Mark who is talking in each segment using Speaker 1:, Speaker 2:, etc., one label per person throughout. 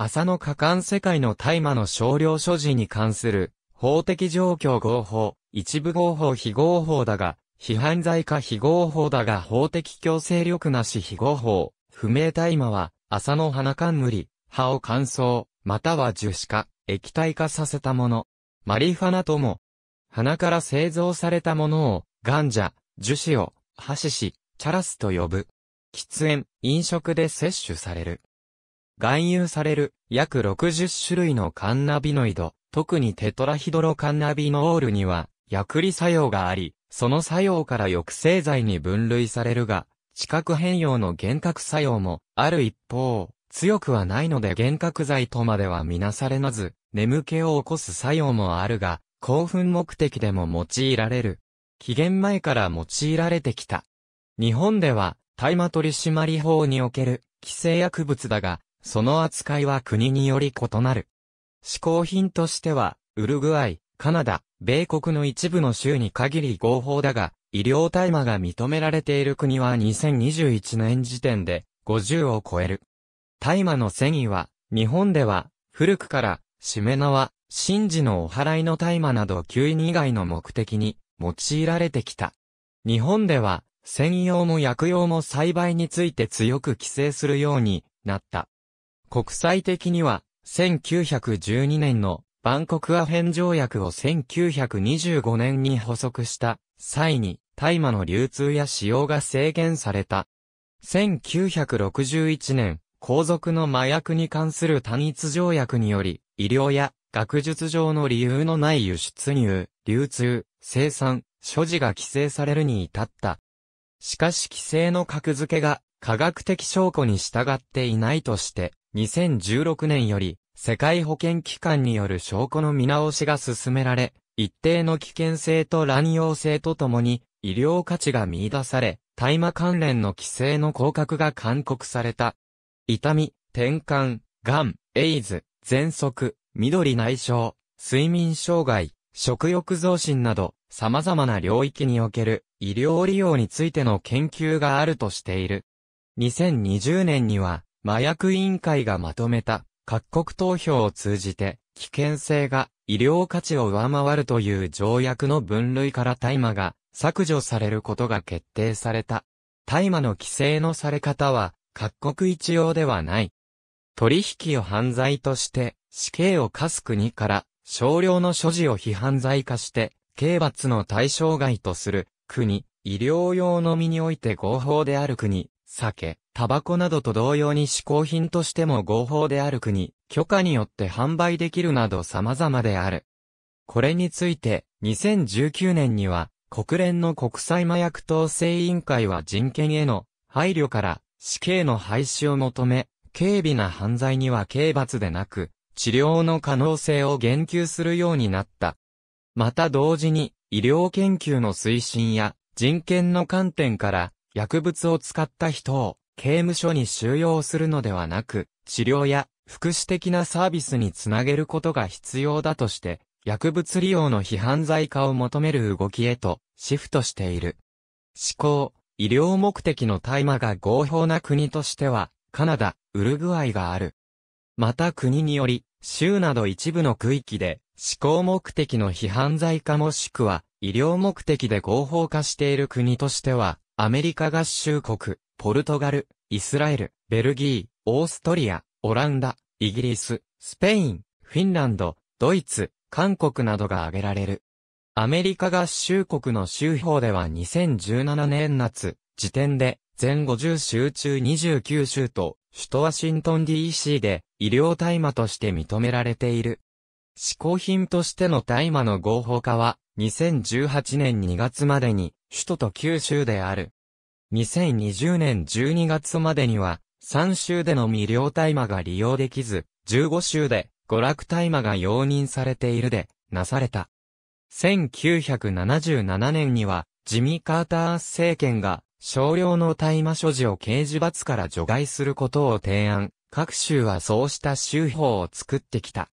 Speaker 1: 浅野果敢世界の大麻の少量所持に関する法的状況合法、一部合法非合法だが、非犯罪か非合法だが法的強制力なし非合法、不明大麻は、麻の花冠、葉を乾燥、または樹脂化、液体化させたもの。マリファナとも、花から製造されたものを、ガンジャ、樹脂を、ハシシ、チャラスと呼ぶ。喫煙、飲食で摂取される。含有される約60種類のカンナビノイド、特にテトラヒドロカンナビノールには薬理作用があり、その作用から抑制剤に分類されるが、知覚変容の幻覚作用もある一方、強くはないので幻覚剤とまではみなされなず、眠気を起こす作用もあるが、興奮目的でも用いられる。紀元前から用いられてきた。日本では、大麻取締法における規制薬物だが、その扱いは国により異なる。嗜好品としては、ウルグアイ、カナダ、米国の一部の州に限り合法だが、医療大麻が認められている国は2021年時点で50を超える。大麻の繊維は、日本では、古くから、しめ縄、神事のお祓いの大麻など吸引以外の目的に用いられてきた。日本では、専用も薬用も栽培について強く規制するようになった。国際的には、1912年のバンコクアフェン条約を1925年に補足した際に大麻の流通や使用が制限された。1961年、皇族の麻薬に関する単一条約により、医療や学術上の理由のない輸出入、流通、生産、所持が規制されるに至った。しかし規制の格付けが科学的証拠に従っていないとして、2016年より、世界保健機関による証拠の見直しが進められ、一定の危険性と乱用性とともに、医療価値が見出され、大麻関連の規制の降格が勧告された。痛み、転換、癌、エイズ、喘息、緑内障、睡眠障害、食欲増進など、様々な領域における医療利用についての研究があるとしている。2020年には、麻薬委員会がまとめた各国投票を通じて危険性が医療価値を上回るという条約の分類から大麻が削除されることが決定された。大麻の規制のされ方は各国一様ではない。取引を犯罪として死刑を課す国から少量の所持を非犯罪化して刑罰の対象外とする国、医療用のみにおいて合法である国、酒、タバコなどと同様に嗜好品としても合法である国、許可によって販売できるなど様々である。これについて、2019年には、国連の国際麻薬統制委員会は人権への配慮から死刑の廃止を求め、軽微な犯罪には刑罰でなく、治療の可能性を言及するようになった。また同時に、医療研究の推進や人権の観点から薬物を使った人を刑務所に収容するのではなく、治療や福祉的なサービスにつなげることが必要だとして、薬物利用の非犯罪化を求める動きへとシフトしている。思考、医療目的の大麻が合法な国としては、カナダ、ウルグアイがある。また国により、州など一部の区域で、思考目的の非犯罪化もしくは、医療目的で合法化している国としては、アメリカ合衆国、ポルトガル、イスラエル、ベルギー、オーストリア、オランダ、イギリス、スペイン、フィンランド、ドイツ、韓国などが挙げられる。アメリカ合衆国の州法では2017年夏、時点で全50州中29州と首都ワシントン DC で医療大麻として認められている。嗜好品としての大麻の合法化は2018年2月までに首都と九州である。2020年12月までには、3州での未了大麻が利用できず、15州で娯楽大麻が容認されているで、なされた。1977年には、ジミー・カーター政権が、少量の大麻所持を刑事罰から除外することを提案、各州はそうした州法を作ってきた。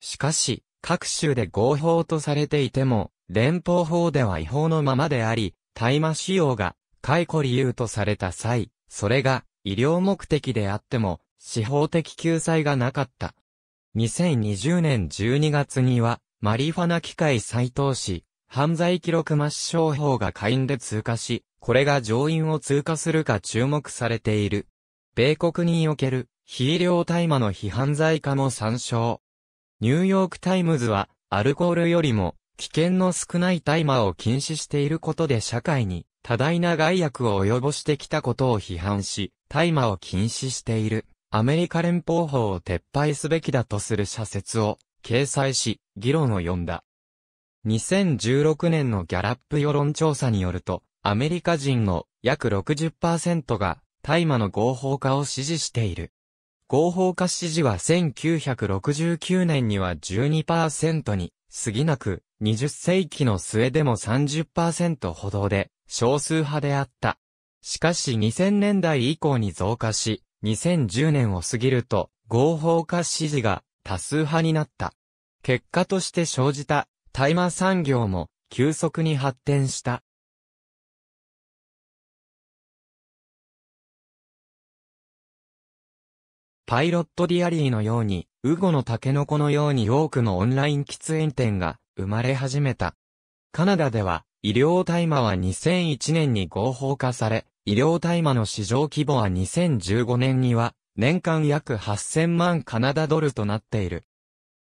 Speaker 1: しかし、各州で合法とされていても、連邦法では違法のままであり、大麻使用が解雇理由とされた際、それが医療目的であっても、司法的救済がなかった。2020年12月には、マリファナ機会再投資、犯罪記録抹消法が下院で通過し、これが上院を通過するか注目されている。米国における、非医療大麻の非犯罪化も参照。ニューヨークタイムズは、アルコールよりも、危険の少ない大麻を禁止していることで社会に多大な害悪を及ぼしてきたことを批判し、大麻を禁止している。アメリカ連邦法を撤廃すべきだとする社説を掲載し、議論を呼んだ。2016年のギャラップ世論調査によると、アメリカ人の約60%が大麻の合法化を支持している。合法化支持は1969年には12%に過ぎなく、20世紀の末でも30%ほどで少数派であった。しかし2000年代以降に増加し、2010年を過ぎると、合法化支持が多数派になった。結果として生じた大麻産業も急速に発展した。パイロットディアリーのように、ウゴのタケノコのように多くのオンライン喫煙店が生まれ始めた。カナダでは、医療大麻は2001年に合法化され、医療大麻の市場規模は2015年には年間約8000万カナダドルとなっている。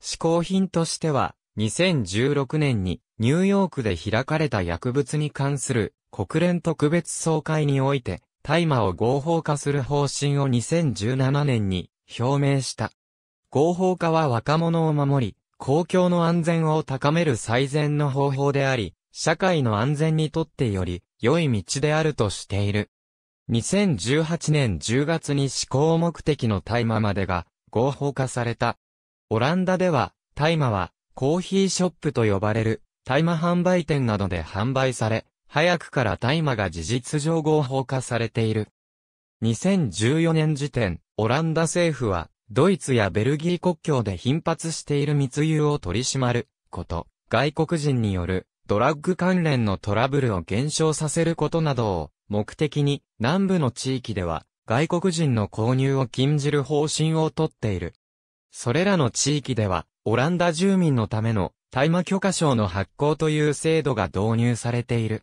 Speaker 1: 嗜好品としては2016年にニューヨークで開かれた薬物に関する国連特別総会において大麻を合法化する方針を2017年に表明した。合法化は若者を守り、公共の安全を高める最善の方法であり、社会の安全にとってより良い道であるとしている。2018年10月に施行目的の大麻までが合法化された。オランダでは大麻はコーヒーショップと呼ばれる大麻販売店などで販売され、早くから大麻が事実上合法化されている。2014年時点、オランダ政府は、ドイツやベルギー国境で頻発している密輸を取り締まること、外国人によるドラッグ関連のトラブルを減少させることなどを目的に南部の地域では外国人の購入を禁じる方針をとっている。それらの地域ではオランダ住民のための大麻許可証の発行という制度が導入されている。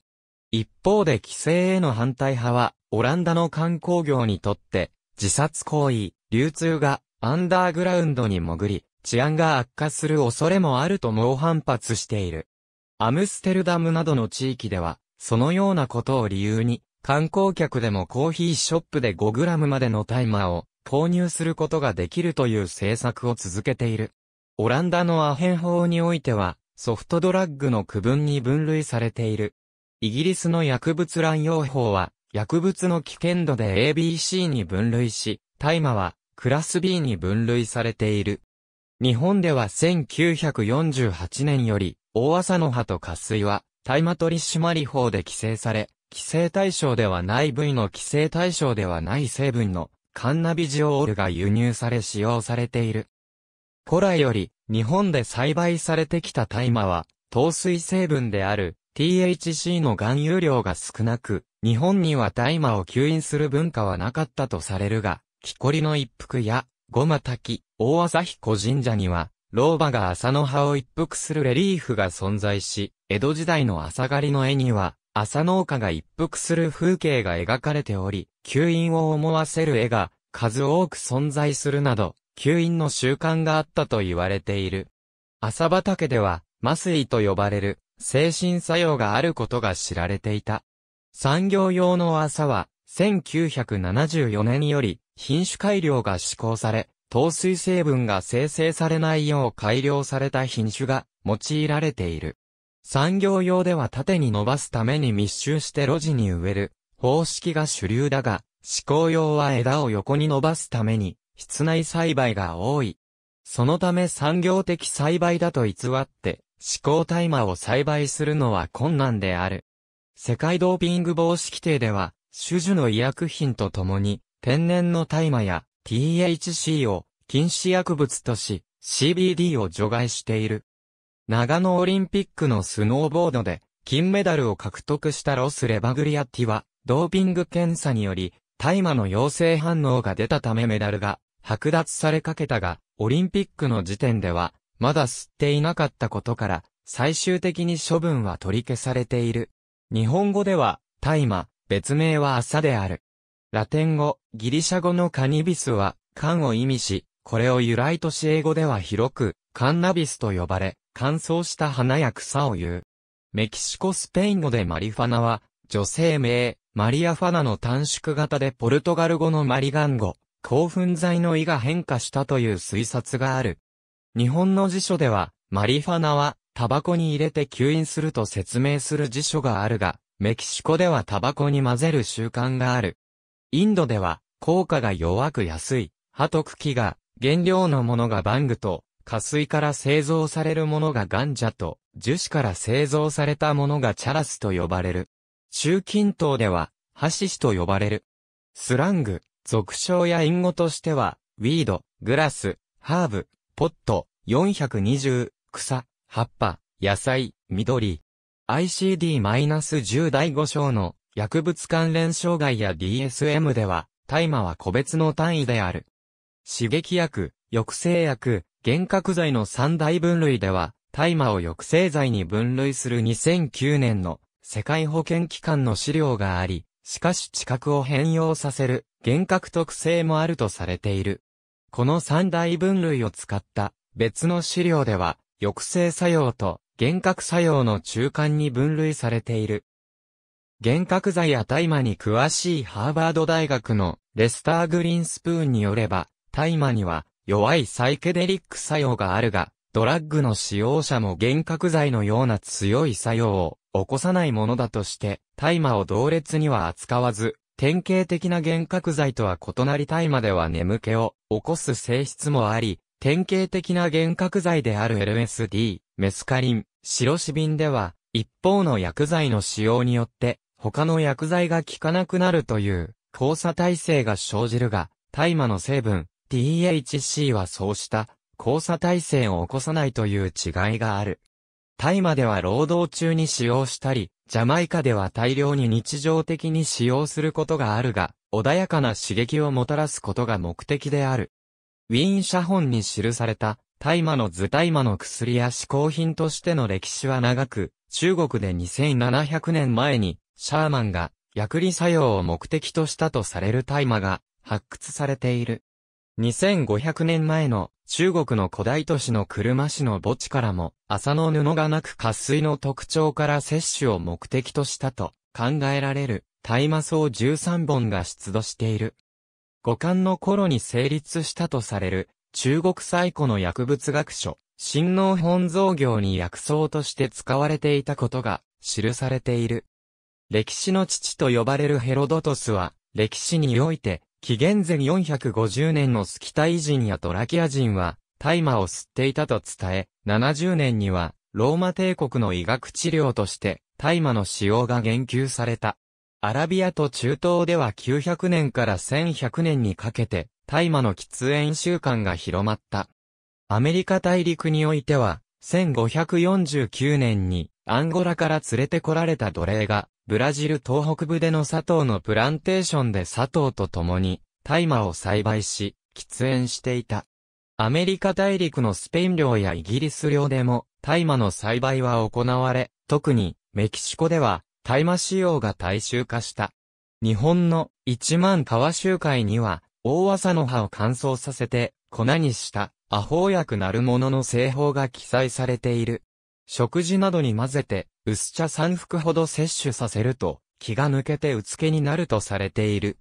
Speaker 1: 一方で規制への反対派はオランダの観光業にとって自殺行為、流通がアンダーグラウンドに潜り治安が悪化する恐れもあると猛反発している。アムステルダムなどの地域では、そのようなことを理由に、観光客でもコーヒーショップで 5g までのタイマーを購入することができるという政策を続けている。オランダのアヘン法においては、ソフトドラッグの区分に分類されている。イギリスの薬物乱用法は、薬物の危険度で ABC に分類し、大麻はクラス B に分類されている。日本では1948年より、大麻の葉と渇水は、大麻取締法で規制され、規制対象ではない部位の規制対象ではない成分のカンナビジオールが輸入され使用されている。古来より日本で栽培されてきた大麻は、糖水成分である THC の含有量が少なく、日本には大麻を吸引する文化はなかったとされるが、木こりの一服や、ごま滝、大朝彦神社には、老婆が朝の葉を一服するレリーフが存在し、江戸時代の朝狩りの絵には、朝農家が一服する風景が描かれており、吸引を思わせる絵が数多く存在するなど、吸引の習慣があったと言われている。朝畑では、麻酔と呼ばれる精神作用があることが知られていた。産業用の朝は、1974年より品種改良が施行され、糖水成分が生成されないよう改良された品種が用いられている。産業用では縦に伸ばすために密集して路地に植える方式が主流だが、施工用は枝を横に伸ばすために室内栽培が多い。そのため産業的栽培だと偽って嗜好大麻を栽培するのは困難である。世界ドーピング防止規定では、種々の医薬品とともに天然の大麻や THC を禁止薬物とし、CBD を除外している。長野オリンピックのスノーボードで金メダルを獲得したロス・レバグリアティは、ドーピング検査により、大麻の陽性反応が出たためメダルが剥奪されかけたが、オリンピックの時点では、まだ吸っていなかったことから、最終的に処分は取り消されている。日本語では、大麻、別名は朝である。ラテン語、ギリシャ語のカニビスは、缶を意味し、これを由来とし英語では広く、カンナビスと呼ばれ、乾燥した花や草を言う。メキシコスペイン語でマリファナは、女性名、マリアファナの短縮型でポルトガル語のマリガン語、興奮剤の意が変化したという推察がある。日本の辞書では、マリファナは、タバコに入れて吸引すると説明する辞書があるが、メキシコではタバコに混ぜる習慣がある。インドでは、効果が弱く安い、葉と茎が、原料のものがバングと、加水から製造されるものがガンジャと、樹脂から製造されたものがチャラスと呼ばれる。中近東では、ハシシと呼ばれる。スラング、俗称や隠語としては、ウィード、グラス、ハーブ、ポット、420、草、葉っぱ、野菜、緑。ICD-10 第5章の薬物関連障害や DSM では、大麻は個別の単位である。刺激薬、抑制薬、幻覚剤の三大分類では、大麻を抑制剤に分類する2009年の世界保健機関の資料があり、しかし知覚を変容させる幻覚特性もあるとされている。この三大分類を使った別の資料では、抑制作用と幻覚作用の中間に分類されている。幻覚剤や大麻に詳しいハーバード大学のレスター・グリーンスプーンによれば、大麻には弱いサイケデリック作用があるが、ドラッグの使用者も幻覚剤のような強い作用を起こさないものだとして、大麻を同列には扱わず、典型的な幻覚剤とは異なり大麻では眠気を起こす性質もあり、典型的な幻覚剤である LSD、メスカリン、シロシビンでは、一方の薬剤の使用によって、他の薬剤が効かなくなるという、交差耐性が生じるが、大麻の成分、THC はそうした交差耐性を起こさないという違いがある。大麻では労働中に使用したり、ジャマイカでは大量に日常的に使用することがあるが、穏やかな刺激をもたらすことが目的である。ウィーン写本に記された、大麻の図大麻の薬や嗜好品としての歴史は長く、中国で2700年前に、シャーマンが、薬理作用を目的としたとされる大麻が、発掘されている。2500年前の中国の古代都市の車市の墓地からも、麻の布がなく渇水の特徴から摂取を目的としたと考えられる大麻草13本が出土している。五冠の頃に成立したとされる中国最古の薬物学書、新農本草業に薬草として使われていたことが記されている。歴史の父と呼ばれるヘロドトスは、歴史において紀元前450年のスキタイ人やトラキア人は、大麻を吸っていたと伝え、70年には、ローマ帝国の医学治療として、大麻の使用が言及された。アラビアと中東では900年から1100年にかけて、大麻の喫煙習慣が広まった。アメリカ大陸においては、1549年に、アンゴラから連れてこられた奴隷が、ブラジル東北部での砂糖のプランテーションで砂糖と共に大麻を栽培し、喫煙していた。アメリカ大陸のスペイン領やイギリス領でも大麻の栽培は行われ、特にメキシコでは大麻使用が大衆化した。日本の一万川集会には大麻の葉を乾燥させて粉にしたアホ薬なるものの製法が記載されている。食事などに混ぜて、薄茶3服ほど摂取させると、気が抜けてうつけになるとされている。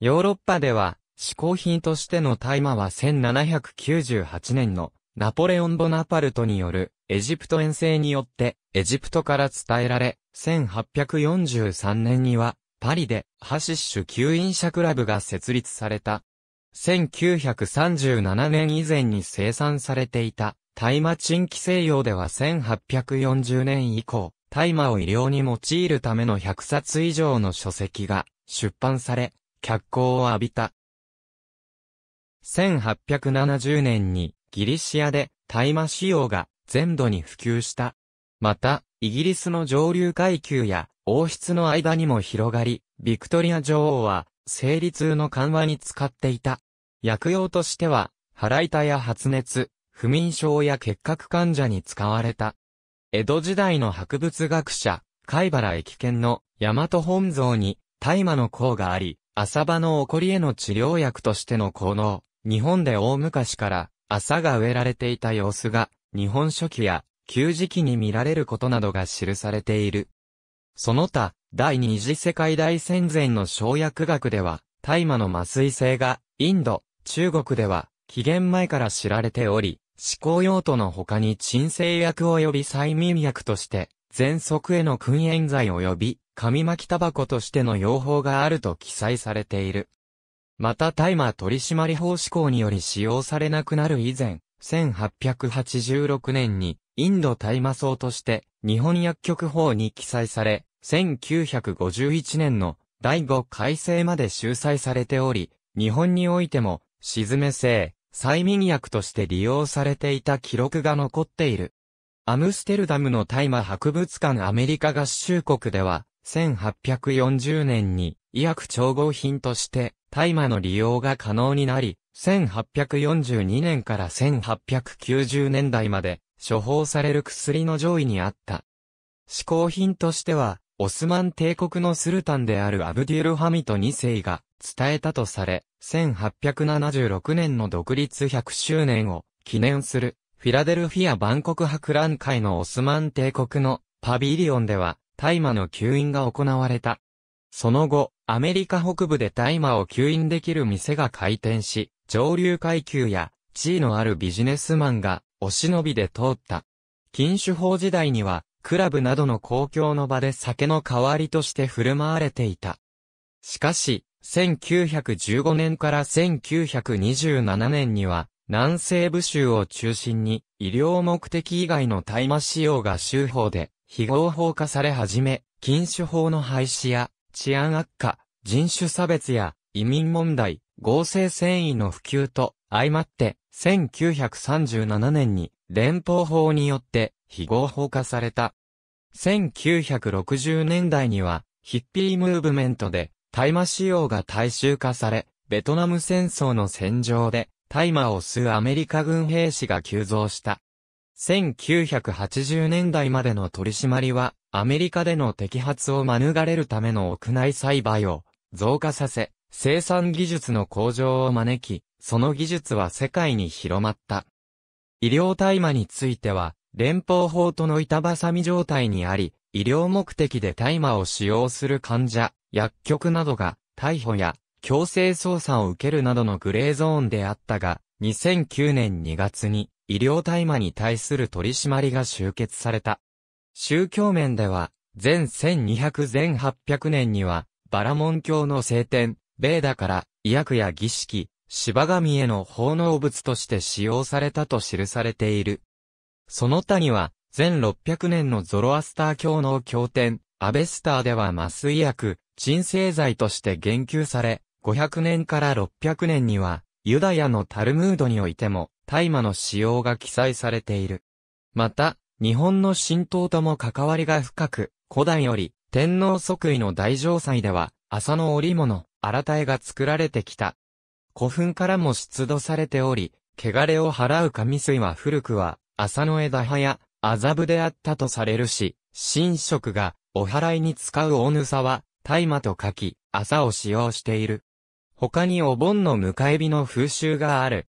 Speaker 1: ヨーロッパでは、嗜好品としての大麻は1798年のナポレオン・ボナパルトによるエジプト遠征によってエジプトから伝えられ、1843年にはパリでハシッシュ吸引者クラブが設立された。1937年以前に生産されていた大麻鎮規西洋では1840年以降、大麻を医療に用いるための100冊以上の書籍が出版され、脚光を浴びた。1870年にギリシアで大麻使用が全土に普及した。また、イギリスの上流階級や王室の間にも広がり、ビクトリア女王は生理痛の緩和に使っていた。薬用としては、腹痛や発熱、不眠症や結核患者に使われた。江戸時代の博物学者、貝原駅県の大和本草に大麻の効があり、朝場の起こりへの治療薬としての効能、日本で大昔から朝が植えられていた様子が、日本書紀や旧時期に見られることなどが記されている。その他、第二次世界大戦前の生薬学では、大麻の麻酔性が、インド、中国では、紀元前から知られており、思考用途の他に鎮静薬及び催眠薬として、喘息への訓煙剤及び、紙巻きタバコとしての用法があると記載されている。また大麻取締法施行により使用されなくなる以前、1886年にインド大麻草として日本薬局法に記載され、1951年の第5改正まで収載されており、日本においても、沈め性、催眠薬として利用されていた記録が残っている。アムステルダムの大麻博物館アメリカ合衆国では、1840年に医薬調合品として大麻の利用が可能になり、1842年から1890年代まで処方される薬の上位にあった。嗜好品としては、オスマン帝国のスルタンであるアブディルハミト2世が伝えたとされ、1876年の独立100周年を記念するフィラデルフィア万国博覧会のオスマン帝国のパビリオンでは大麻の吸引が行われた。その後、アメリカ北部で大麻を吸引できる店が開店し、上流階級や地位のあるビジネスマンがお忍びで通った。禁酒法時代にはクラブなどの公共の場で酒の代わりとして振る舞われていた。しかし、1915年から1927年には、南西部州を中心に医療目的以外の大麻使用が州法で非合法化され始め、禁酒法の廃止や治安悪化、人種差別や移民問題、合成繊維の普及と相まって1937年に連邦法によって非合法化された。1960年代には、ヒッピームーブメントで、大麻使用が大衆化され、ベトナム戦争の戦場で、大麻を吸うアメリカ軍兵士が急増した。1980年代までの取り締まりは、アメリカでの摘発を免れるための屋内栽培を増加させ、生産技術の向上を招き、その技術は世界に広まった。医療大麻については、連邦法との板挟み状態にあり、医療目的で大麻を使用する患者、薬局などが逮捕や強制捜査を受けるなどのグレーゾーンであったが、2009年2月に医療大麻に対する取り締まりが終結された。宗教面では、前1200前800年には、バラモン教の聖典、ベーダから、医薬や儀式、芝神への奉納物として使用されたと記されている。その他には、全600年のゾロアスター教の経典、アベスターでは麻酔薬、鎮静剤として言及され、500年から600年には、ユダヤのタルムードにおいても、大麻の使用が記載されている。また、日本の神道とも関わりが深く、古代より、天皇即位の大城祭では、麻の織物、新たえが作られてきた。古墳からも出土されており、汚れを払う神水は古くは、麻の枝葉や麻布であったとされるし、神職がお祓いに使う大草は、大麻と書き、麻を使用している。他にお盆の迎え火の風習がある。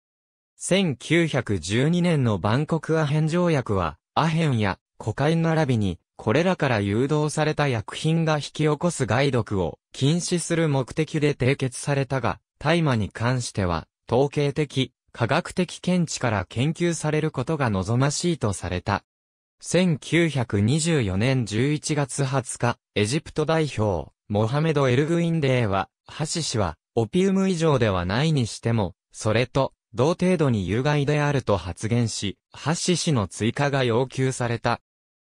Speaker 1: 1912年のバンコクアヘン条約は、アヘンやコカイン並びに、これらから誘導された薬品が引き起こす害毒を禁止する目的で締結されたが、大麻に関しては、統計的、科学的見地から研究されることが望ましいとされた。1924年11月20日、エジプト代表、モハメド・エルグインデーは、ハシシは、オピウム以上ではないにしても、それと、同程度に有害であると発言し、ハシシの追加が要求された。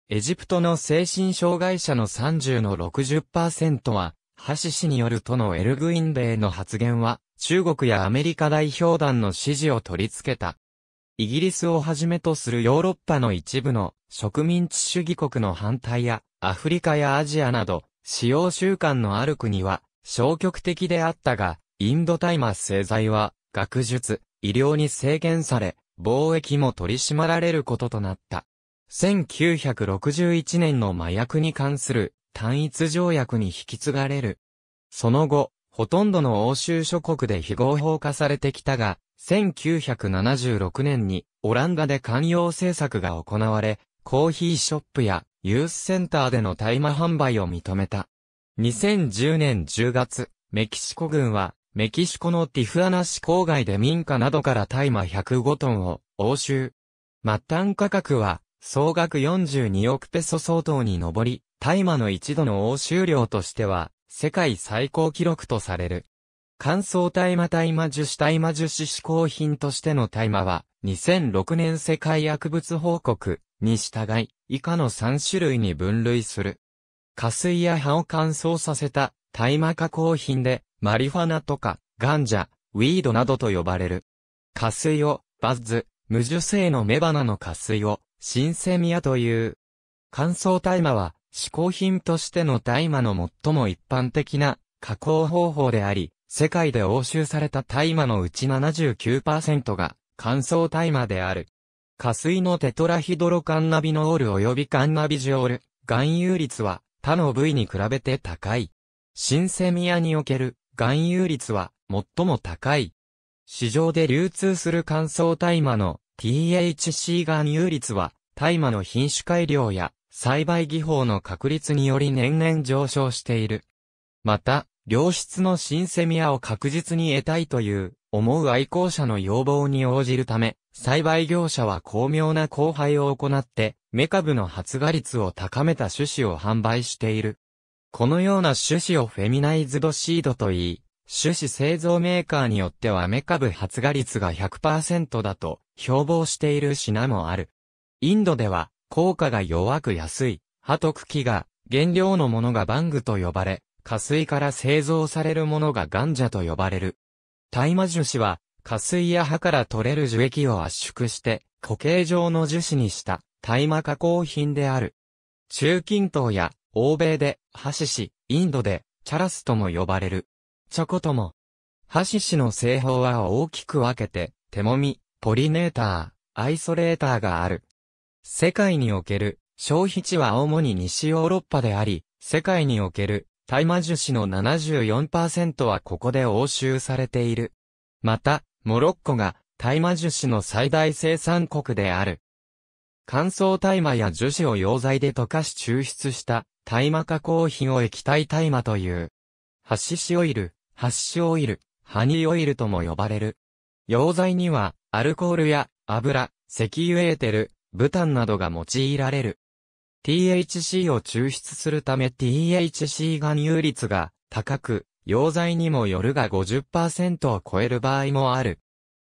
Speaker 1: エジプトの精神障害者の30の60%は、ハシシによるとのエルグインデーの発言は、中国やアメリカ代表団の支持を取り付けた。イギリスをはじめとするヨーロッパの一部の植民地主義国の反対や、アフリカやアジアなど、使用習慣のある国は消極的であったが、インド大麻製剤は学術、医療に制限され、貿易も取り締まられることとなった。1961年の麻薬に関する単一条約に引き継がれる。その後、ほとんどの欧州諸国で非合法化されてきたが、1976年にオランダで寛容政策が行われ、コーヒーショップやユースセンターでの大麻販売を認めた。2010年10月、メキシコ軍は、メキシコのティフアナ市郊外で民家などから大麻105トンを押収。末端価格は、総額42億ペソ相当に上り、大麻の一度の押収量としては、世界最高記録とされる。乾燥大麻大麻樹脂大麻樹脂嗜好品としての大麻は、2006年世界薬物報告に従い、以下の3種類に分類する。加水や葉を乾燥させた大麻加工品で、マリファナとか、ガンジャ、ウィードなどと呼ばれる。加水を、バッズ、無樹性の雌花の加水を、シンセミアという。乾燥大麻は、嗜好品としての大麻の最も一般的な加工方法であり、世界で押収された大麻のうち79%が乾燥大麻である。加水のテトラヒドロカンナビノール及びカンナビジオール、含有率は他の部位に比べて高い。シンセミアにおける含有率は最も高い。市場で流通する乾燥大麻の THC 含有率は大麻の品種改良や栽培技法の確率により年々上昇している。また、良質のシンセミアを確実に得たいという思う愛好者の要望に応じるため、栽培業者は巧妙な交配を行って、メカブの発芽率を高めた種子を販売している。このような種子をフェミナイズドシードと言い、種子製造メーカーによってはメカブ発芽率が100%だと標榜している品もある。インドでは効果が弱く安い、葉と茎が、原料のものがバングと呼ばれ、加水から製造されるものがガンジャと呼ばれる。大麻樹脂は、加水や葉から取れる樹液を圧縮して、固形状の樹脂にした大麻加工品である。中近東や欧米でハシシ、インドでチャラスとも呼ばれる。チョコとも。ハシシの製法は大きく分けて、手もみ、ポリネーター、アイソレーターがある。世界における消費地は主に西ヨーロッパであり、世界における大麻樹脂の74%はここで押収されている。また、モロッコが大麻樹脂の最大生産国である。乾燥大麻や樹脂を溶剤で溶かし抽出した大麻加工品を液体大麻という。ハシシオイル、ハッシオイル、ハニーオイルとも呼ばれる。溶剤には、アルコールや油、石油エーテル、ブタンなどが用いられる。THC を抽出するため THC 含有率が高く、溶剤にもよるが50%を超える場合もある。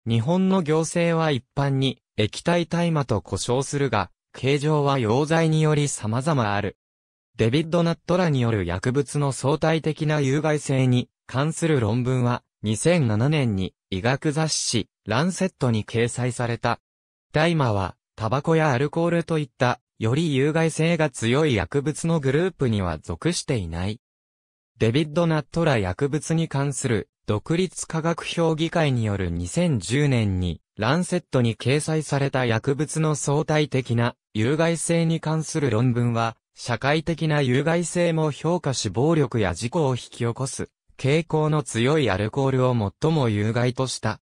Speaker 1: 日本の行政は一般に液体大麻と呼称するが、形状は溶剤により様々ある。デビッド・ナットラによる薬物の相対的な有害性に関する論文は2007年に医学雑誌ランセットに掲載された。大麻はタバコやアルコールといった、より有害性が強い薬物のグループには属していない。デビッド・ナットラ薬物に関する独立科学評議会による2010年にランセットに掲載された薬物の相対的な有害性に関する論文は社会的な有害性も評価し暴力や事故を引き起こす傾向の強いアルコールを最も有害とした。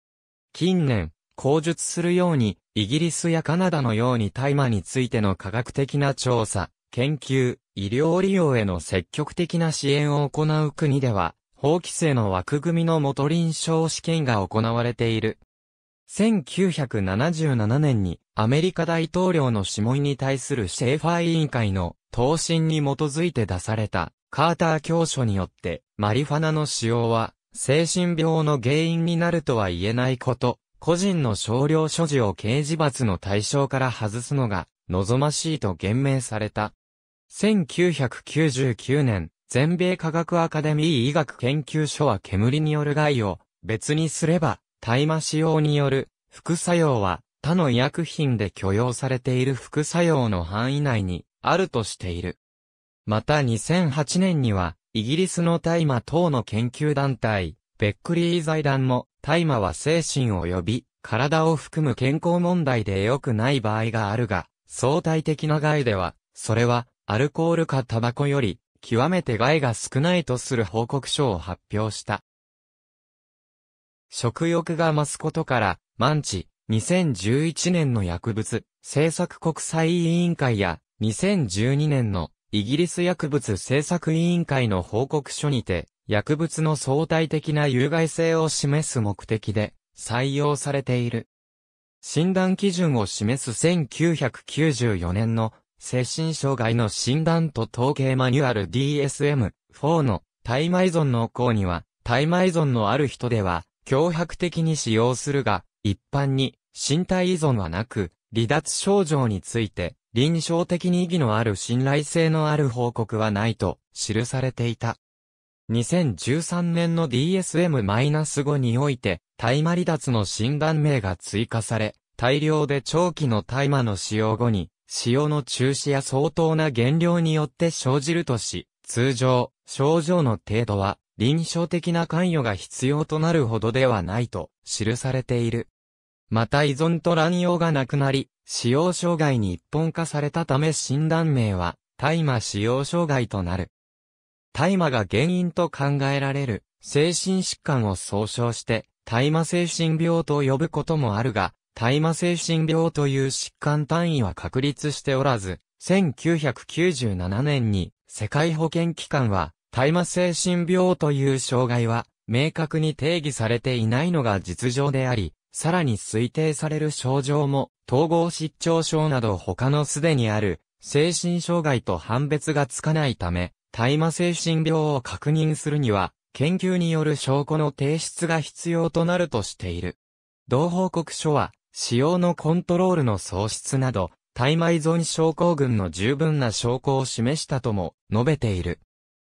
Speaker 1: 近年、口述するように、イギリスやカナダのように大麻についての科学的な調査、研究、医療利用への積極的な支援を行う国では、法規制の枠組みの元臨床試験が行われている。1977年にアメリカ大統領の諮問に対するシェーファー委員会の答申に基づいて出されたカーター教書によってマリファナの使用は精神病の原因になるとは言えないこと個人の少量所持を刑事罰の対象から外すのが望ましいと言明された。1999年、全米科学アカデミー医学研究所は煙による害を別にすれば、大麻使用による副作用は他の医薬品で許容されている副作用の範囲内にあるとしている。また2008年には、イギリスの大麻等の研究団体、ベックリー財団も、大麻は精神及び、体を含む健康問題で良くない場合があるが、相対的な害では、それは、アルコールかタバコより、極めて害が少ないとする報告書を発表した。食欲が増すことから、マンチ、2011年の薬物政策国際委員会や2012年のイギリス薬物政策委員会の報告書にて薬物の相対的な有害性を示す目的で採用されている。診断基準を示す1994年の精神障害の診断と統計マニュアル DSM-4 の大麻依存の項には大麻依存のある人では脅迫的に使用するが一般に身体依存はなく、離脱症状について、臨床的に意義のある信頼性のある報告はないと記されていた。2013年の DSM-5 において、大麻離脱の診断名が追加され、大量で長期の大麻の使用後に、使用の中止や相当な減量によって生じる。とし、通常、症状の程度は、臨床的な関与が必要となる。ほどではないと記されている。また依存と乱用がなくなり、使用障害に一本化されたため診断名は、大麻使用障害となる。大麻が原因と考えられる。精神疾患を総称して、大麻精神病と呼ぶこともあるが、大麻精神病という疾患単位は確立しておらず、1997年に世界保健機関は大麻精神病という障害は明確に定義されていないのが実情であり、さらに推定される症状も統合失調症など他のすでにある精神障害と判別がつかないため、大麻精神病を確認するには、研究による証拠の提出が必要となるとしている。同報告書は、使用のコントロールの喪失など、大麻依存症候群の十分な証拠を示したとも述べている。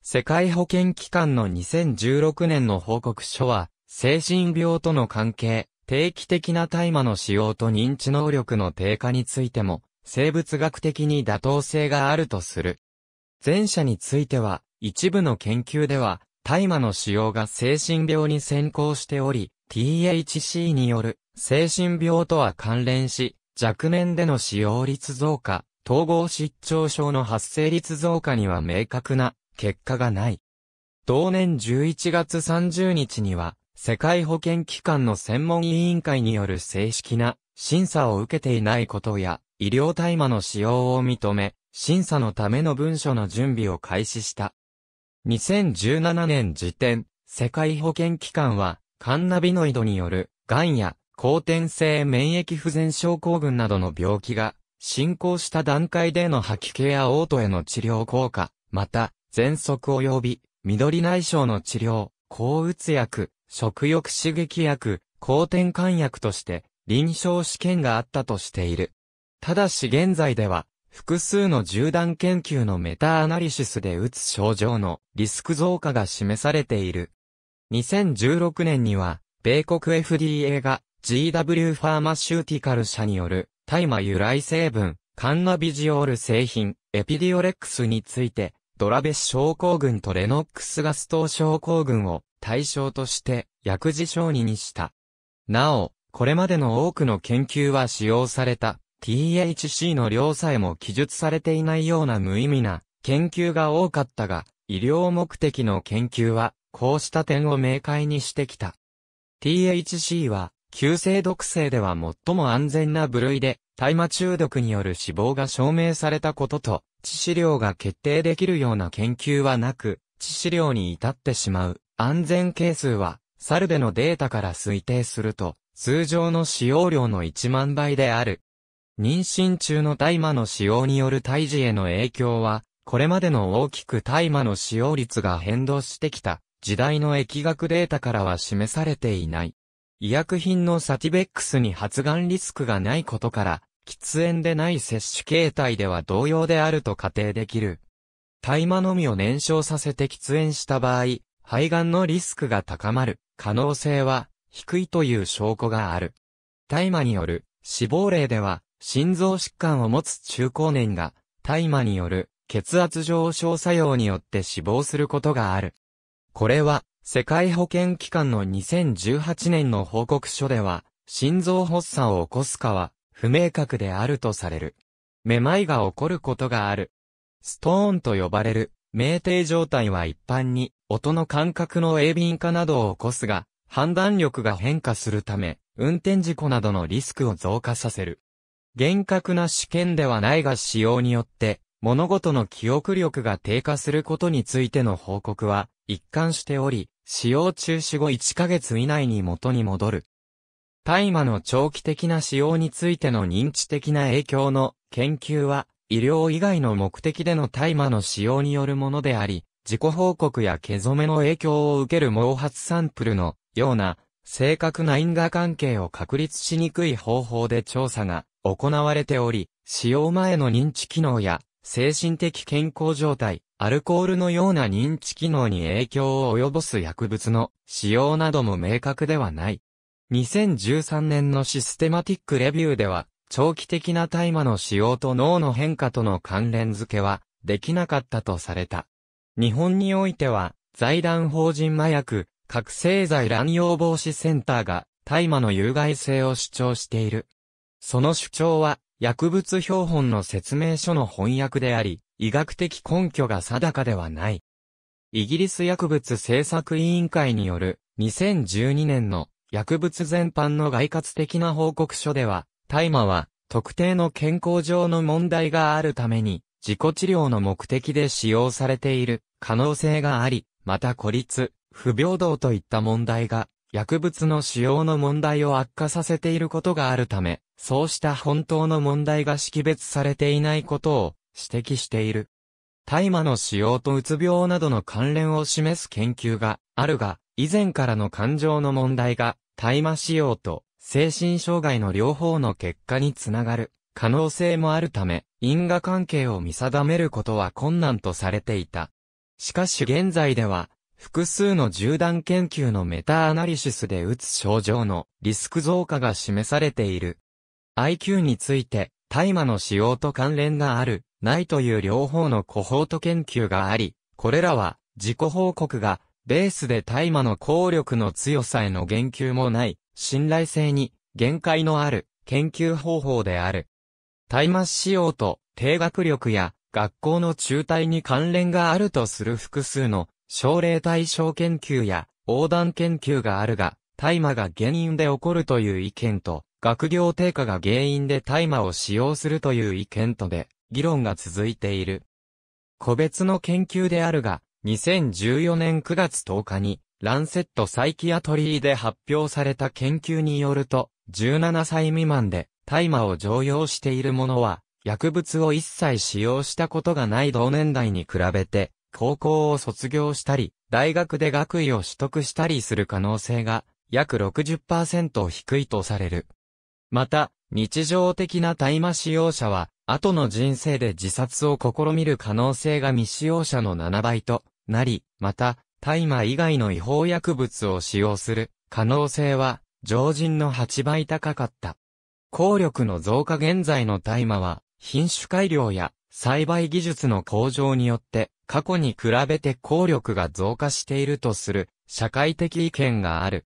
Speaker 1: 世界保健機関の2016年の報告書は、精神病との関係、定期的な大麻の使用と認知能力の低下についても、生物学的に妥当性があるとする。前者については、一部の研究では、大麻の使用が精神病に先行しており、THC による精神病とは関連し、若年での使用率増加、統合失調症の発生率増加には明確な結果がない。同年11月30日には、世界保健機関の専門委員会による正式な審査を受けていないことや、医療大麻の使用を認め、審査のための文書の準備を開始した。2017年時点、世界保健機関は、カンナビノイドによる、癌や、後天性免疫不全症候群などの病気が、進行した段階での吐き気や嘔吐への治療効果、また、喘息及び、緑内障の治療、抗うつ薬、食欲刺激薬、抗転換薬として臨床試験があったとしている。ただし現在では、複数の縦断研究のメタアナリシスでうつ症状のリスク増加が示されている。2016年には、米国 FDA が GW ファーマシューティカル社による大麻由来成分、カンナビジオール製品、エピディオレックスについて、ドラベス症候群とレノックスガスト症候群を対象として薬事承認にした。なお、これまでの多くの研究は使用された THC の量さえも記述されていないような無意味な研究が多かったが、医療目的の研究はこうした点を明快にしてきた。THC は急性毒性では最も安全な部類で、大麻中毒による死亡が証明されたことと、致死量が決定できるような研究はなく、致死量に至ってしまう安全係数は、猿でのデータから推定すると、通常の使用量の1万倍である。妊娠中の大麻の使用による胎児への影響は、これまでの大きく大麻の使用率が変動してきた時代の疫学データからは示されていない。医薬品のサティベックスに発がんリスクがないことから、喫煙でない摂取形態では同様であると仮定できる。大麻のみを燃焼させて喫煙した場合、肺がんのリスクが高まる可能性は低いという証拠がある。大麻による死亡例では、心臓疾患を持つ中高年が大麻による血圧上昇作用によって死亡することがある。これは世界保健機関の2018年の報告書では、心臓発作を起こすかは、不明確であるとされる。めまいが起こることがある。ストーンと呼ばれる、酩酊状態は一般に、音の感覚の鋭敏化などを起こすが、判断力が変化するため、運転事故などのリスクを増加させる。厳格な試験ではないが使用によって、物事の記憶力が低下することについての報告は、一貫しており、使用中止後1ヶ月以内に元に戻る。大麻の長期的な使用についての認知的な影響の研究は、医療以外の目的での大麻の使用によるものであり、自己報告や毛染めの影響を受ける毛髪サンプルのような正確な因果関係を確立しにくい方法で調査が行われており、使用前の認知機能や精神的健康状態、アルコールのような認知機能に影響を及ぼす薬物の使用なども明確ではない。2013年のシステマティックレビューでは、長期的な大麻の使用と脳の変化との関連付けはできなかったとされた。日本においては、財団法人麻薬、覚醒剤乱用防止センターが大麻の有害性を主張している。その主張は、薬物標本の説明書の翻訳であり、医学的根拠が定かではない。イギリス薬物政策委員会による2012年の薬物全般の概括的な報告書では、大麻は特定の健康上の問題があるために自己治療の目的で使用されている可能性があり、また孤立、不平等といった問題が薬物の使用の問題を悪化させていることがあるため、そうした本当の問題が識別されていないことを指摘している。大麻の使用とうつ病などの関連を示す研究があるが、以前からの感情の問題が大麻使用と精神障害の両方の結果につながる可能性もあるため、因果関係を見定めることは困難とされていた。しかし現在では、複数の縦断研究のメタアナリシスでうつ症状のリスク増加が示されている。IQ について、大麻の使用と関連がある、ないという両方のコホート研究があり、これらは自己報告がベースで大麻の効力の強さへの言及もない信頼性に限界のある研究方法である。大麻使用と低学力や学校の中退に関連があるとする複数の症例対象研究や横断研究があるが、大麻が原因で起こるという意見と、学業低下が原因で大麻を使用するという意見とで、議論が続いている。個別の研究であるが、2014年9月10日に、ランセットサイキアトリーで発表された研究によると、17歳未満で大麻を常用している者は、薬物を一切使用したことがない同年代に比べて、高校を卒業したり、大学で学位を取得したりする可能性が、約60%低いとされる。また、日常的な大麻使用者は、後の人生で自殺を試みる可能性が未使用者の7倍となり、また、大麻以外の違法薬物を使用する可能性は常人の8倍高かった。効力の増加現在の大麻は品種改良や栽培技術の向上によって過去に比べて効力が増加しているとする社会的意見がある。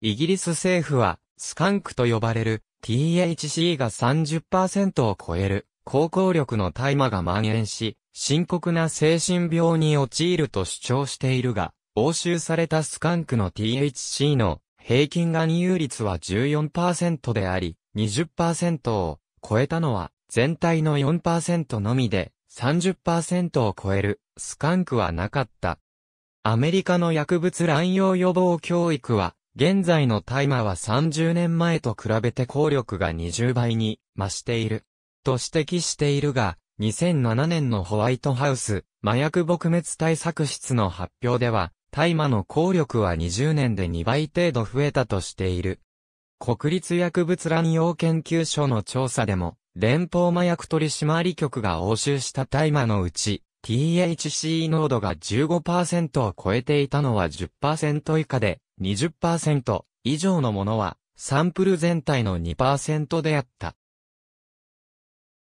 Speaker 1: イギリス政府はスカンクと呼ばれる THC が30%を超える高効力の大麻が蔓延し、深刻な精神病に陥ると主張しているが、押収されたスカンクの THC の平均含有率は14%であり、20%を超えたのは全体の4%のみで、30%を超えるスカンクはなかった。アメリカの薬物乱用予防教育は、現在の大麻は30年前と比べて効力が20倍に増している。と指摘しているが、2007年のホワイトハウス麻薬撲滅対策室の発表では、大麻の効力は20年で2倍程度増えたとしている。国立薬物乱用研究所の調査でも、連邦麻薬取締局が押収した大麻のうち、THC 濃度が15%を超えていたのは10%以下で、20%以上のものは、サンプル全体の2%であった。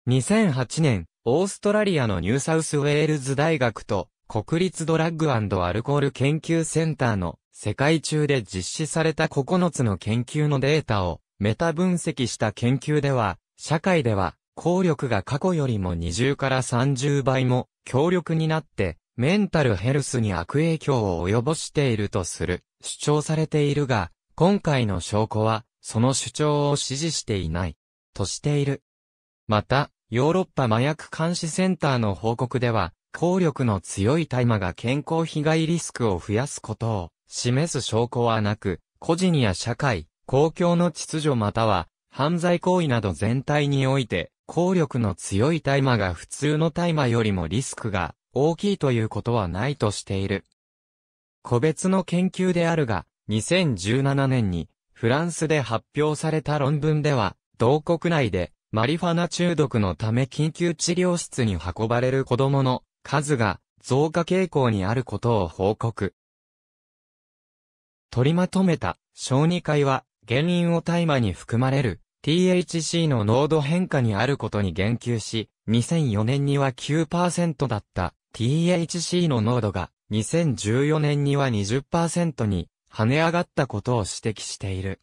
Speaker 1: 2008年、オーストラリアのニューサウスウェールズ大学と国立ドラッグアルコール研究センターの世界中で実施された9つの研究のデータをメタ分析した研究では、社会では効力が過去よりも20から30倍も強力になってメンタルヘルスに悪影響を及ぼしているとする主張されているが、今回の証拠はその主張を支持していないとしている。また、ヨーロッパ麻薬監視センターの報告では、効力の強い大麻が健康被害リスクを増やすことを示す証拠はなく、個人や社会、公共の秩序または犯罪行為など全体において、効力の強い大麻が普通の大麻よりもリスクが大きいということはないとしている。個別の研究であるが、2017年にフランスで発表された論文では、同国内でマリファナ中毒のため緊急治療室に運ばれる子供の数が増加傾向にあることを報告。取りまとめた小児科医は原因を大麻に含まれる THC の濃度変化にあることに言及し、2004年には9%だった THC の濃度が2014年には20%に跳ね上がったことを指摘している。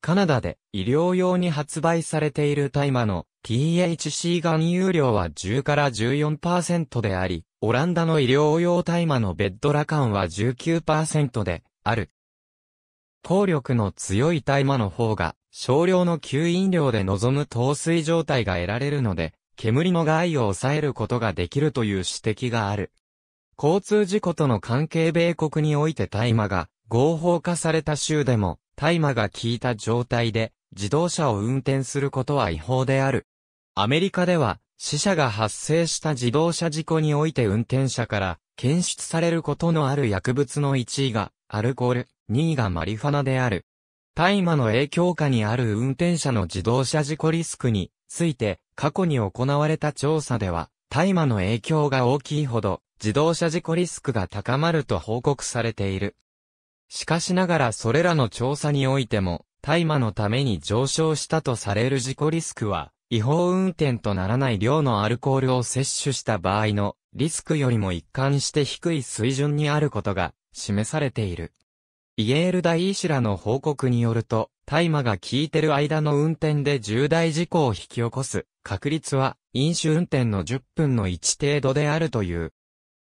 Speaker 1: カナダで医療用に発売されている大麻の THC 含有量は10から14%であり、オランダの医療用大麻のベッドラカンは19%である。効力の強い大麻の方が少量の吸引量で望む糖水状態が得られるので、煙の害を抑えることができるという指摘がある。交通事故との関係米国において大麻が合法化された州でも大麻が効いた状態で自動車を運転することは違法である。アメリカでは死者が発生した自動車事故において運転者から検出されることのある薬物の1位がアルコール、2位がマリファナである。大麻の影響下にある運転者の自動車事故リスクについて過去に行われた調査では大麻の影響が大きいほど自動車事故リスクが高まると報告されている。しかしながらそれらの調査においても、大麻のために上昇したとされる事故リスクは、違法運転とならない量のアルコールを摂取した場合のリスクよりも一貫して低い水準にあることが示されている。イエール大医師らの報告によると、大麻が効いてる間の運転で重大事故を引き起こす確率は飲酒運転の10分の1程度であるという。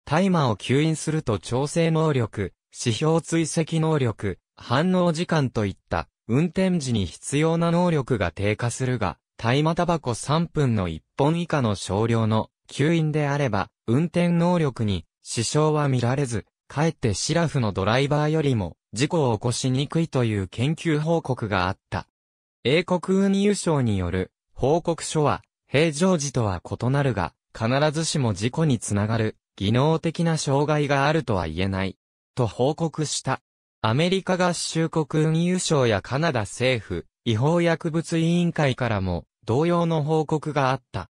Speaker 1: 大麻を吸引すると調整能力、指標追跡能力、反応時間といった運転時に必要な能力が低下するが、大麻タバコ3分の1本以下の少量の吸引であれば、運転能力に支障は見られず、かえってシラフのドライバーよりも事故を起こしにくいという研究報告があった。英国運輸省による報告書は平常時とは異なるが、必ずしも事故につながる技能的な障害があるとは言えない。と報告した。アメリカ合衆国運輸省やカナダ政府、違法薬物委員会からも同様の報告があった。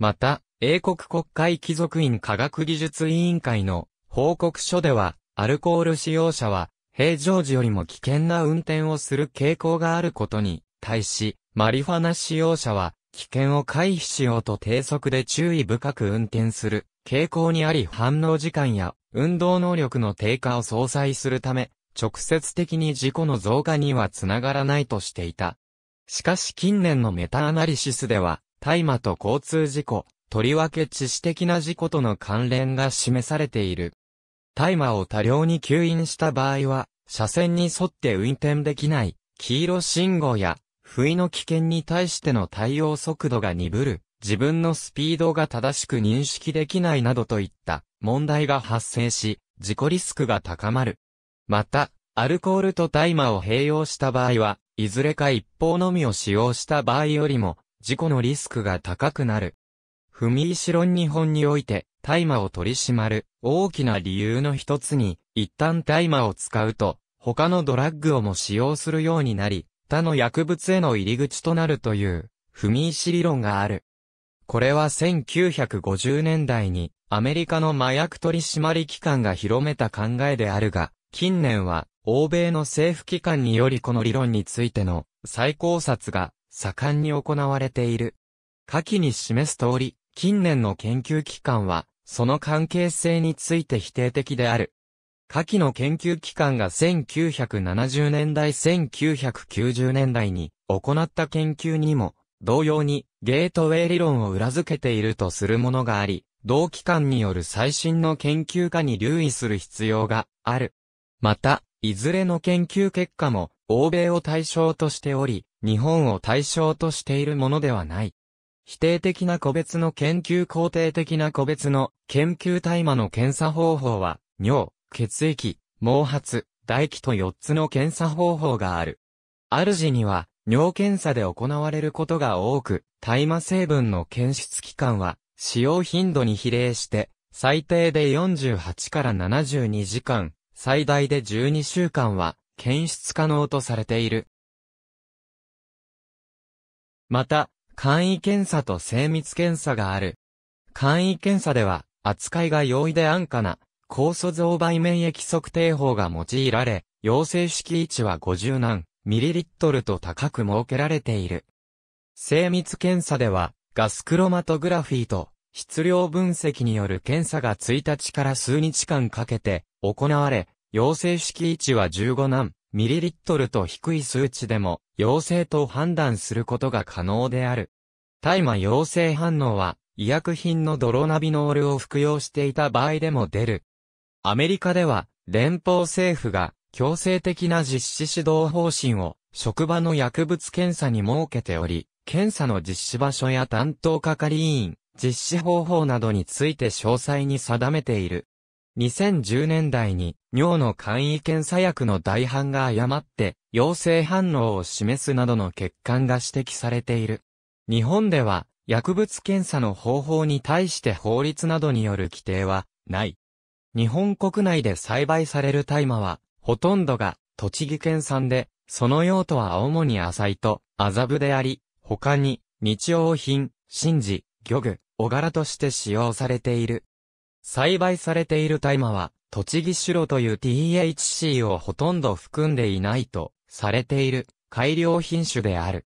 Speaker 1: また、英国国会貴族院科学技術委員会の報告書では、アルコール使用者は平常時よりも危険な運転をする傾向があることに対し、マリファナ使用者は危険を回避しようと低速で注意深く運転する傾向にあり反応時間や運動能力の低下を相殺するため、直接的に事故の増加にはつながらないとしていた。しかし近年のメタアナリシスでは、大麻と交通事故、とりわけ致死的な事故との関連が示されている。大麻を多量に吸引した場合は、車線に沿って運転できない、黄色信号や、不意の危険に対しての対応速度が鈍る、自分のスピードが正しく認識できないなどといった問題が発生し、事故リスクが高まる。また、アルコールと大麻を併用した場合は、いずれか一方のみを使用した場合よりも、事故のリスクが高くなる。踏み石論日本において、大麻を取り締まる大きな理由の一つに、一旦大麻を使うと、他のドラッグをも使用するようになり、他の薬物への入り口となるという、踏み石理論がある。これは1950年代にアメリカの麻薬取締機関が広めた考えであるが、近年は欧米の政府機関によりこの理論についての再考察が盛んに行われている。下記に示す通り、近年の研究機関はその関係性について否定的である。下記の研究機関が1970年代1990年代に行った研究にも、同様にゲートウェイ理論を裏付けているとするものがあり、同機関による最新の研究家に留意する必要がある。また、いずれの研究結果も、欧米を対象としており、日本を対象としているものではない。否定的な個別の研究肯定的な個別の研究大麻の検査方法は、尿、血液、毛髪、唾液と4つの検査方法がある。主には、尿検査で行われることが多く、大麻成分の検出期間は、使用頻度に比例して、最低で48から72時間、最大で12週間は、検出可能とされている。また、簡易検査と精密検査がある。簡易検査では、扱いが容易で安価な、酵素増倍免疫測定法が用いられ、陽性式位置は50何ミリリットルと高く設けられている。精密検査では、ガスクロマトグラフィーと質量分析による検査が1日から数日間かけて行われ、陽性式位置は15何ミリリットルと低い数値でも陽性と判断することが可能である。大麻陽性反応は医薬品のドロナビノールを服用していた場合でも出る。アメリカでは連邦政府が強制的な実施指導方針を職場の薬物検査に設けており、検査の実施場所や担当係員、実施方法などについて詳細に定めている。2010年代に尿の簡易検査薬の大半が誤って陽性反応を示すなどの欠陥が指摘されている。日本では薬物検査の方法に対して法律などによる規定はない。日本国内で栽培される大麻はほとんどが栃木県産で、その用途は主に浅いと麻布であり、他に、日用品、真珠、漁具、小柄として使用されている。栽培されている大麻は、栃木白という THC をほとんど含んでいないとされている改良品種である。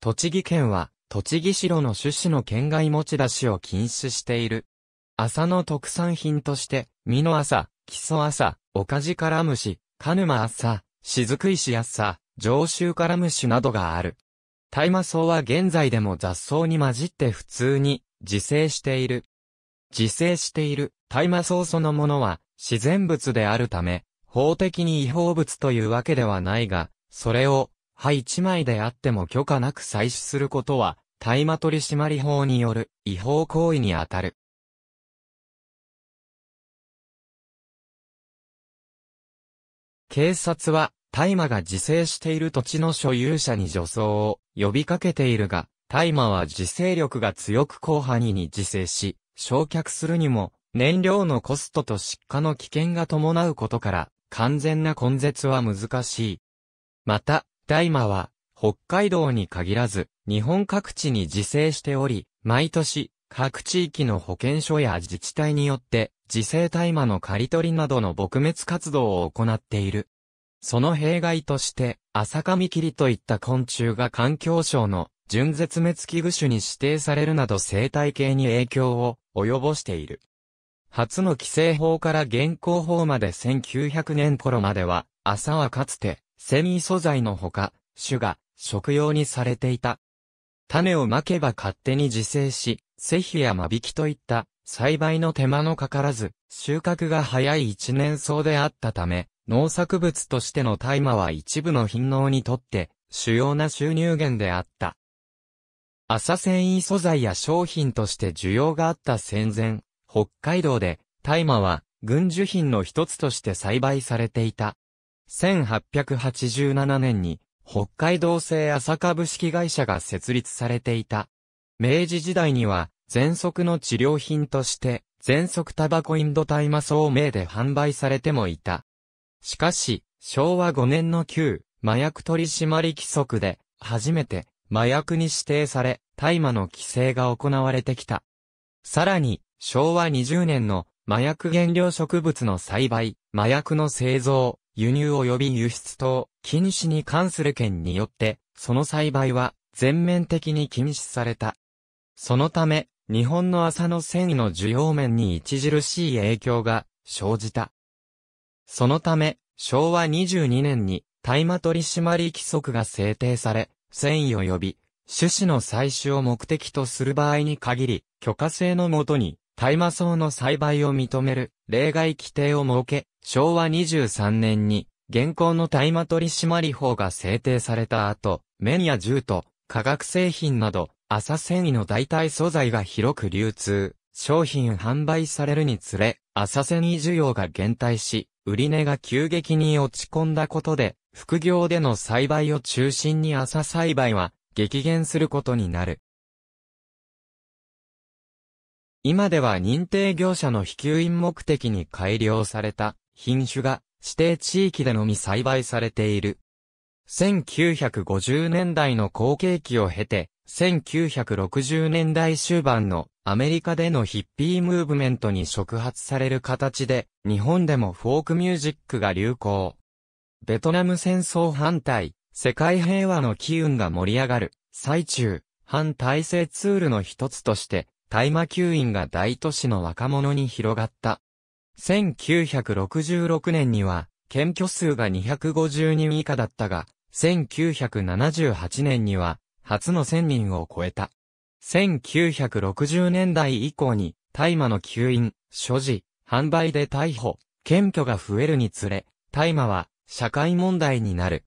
Speaker 1: 栃木県は、栃木白の種子の県外持ち出しを禁止している。朝の特産品として、実の朝、木曽朝、岡地から虫、鹿沼朝、雫石朝、上州から虫などがある。大麻草は現在でも雑草に混じって普通に自生している。自生している大麻草そのものは自然物であるため、法的に違法物というわけではないが、それを葉一枚であっても許可なく採取することは、大麻取締法による違法行為にあたる。警察は、大麻が自生している土地の所有者に除草を呼びかけているが、大麻は自生力が強く広範囲に自生し、焼却するにも、燃料のコストと失火の危険が伴うことから、完全な根絶は難しい。また、大麻は、北海道に限らず、日本各地に自生しており、毎年、各地域の保健所や自治体によって、自生大麻の刈り取りなどの撲滅活動を行っている。その弊害として、アサカミキリといった昆虫が環境省の準絶滅危惧種に指定されるなど生態系に影響を及ぼしている。初の規制法から現行法まで1900年頃までは、朝はかつて、セミ素材のほか、種が食用にされていた。種をまけば勝手に自生し、施肥や間引きといった栽培の手間のかからず、収穫が早い一年草であったため、農作物としての大麻は一部の品農にとって主要な収入源であった。朝繊維素材や商品として需要があった戦前、北海道で大麻は軍需品の一つとして栽培されていた。1887年に北海道製朝株式会社が設立されていた。明治時代には喘息の治療品として喘息タバコインド大麻草名で販売されてもいた。しかし、昭和5年の旧麻薬取締規則で初めて麻薬に指定され、大麻の規制が行われてきた。さらに、昭和20年の麻薬原料植物の栽培、麻薬の製造、輸入及び輸出等、禁止に関する権によって、その栽培は全面的に禁止された。そのため、日本の麻の繊維の需要面に著しい影響が生じた。そのため、昭和22年に大麻取締規則が制定され、繊維及び種子の採取を目的とする場合に限り、許可制のもとに大麻草の栽培を認める例外規定を設け、昭和23年に現行の大麻取締法が制定された後、綿や銃と化学製品など、麻繊維の代替素材が広く流通、商品販売されるにつれ、麻繊維需要が減退し、売値が急激に落ち込んだことで、副業での栽培を中心に麻栽培は激減することになる。今では認定業者の引引目的に改良された品種が指定地域でのみ栽培されている。1950年代の後継期を経て、1960年代終盤のアメリカでのヒッピームーブメントに触発される形で、日本でもフォークミュージックが流行。ベトナム戦争反対、世界平和の機運が盛り上がる、最中、反体制ツールの一つとして、大麻吸引が大都市の若者に広がった。1966年には、検挙数が250人以下だったが、1978年には、初の1000人を超えた。1960年代以降に、大麻の吸引、所持、販売で逮捕、検挙が増えるにつれ、大麻は社会問題になる。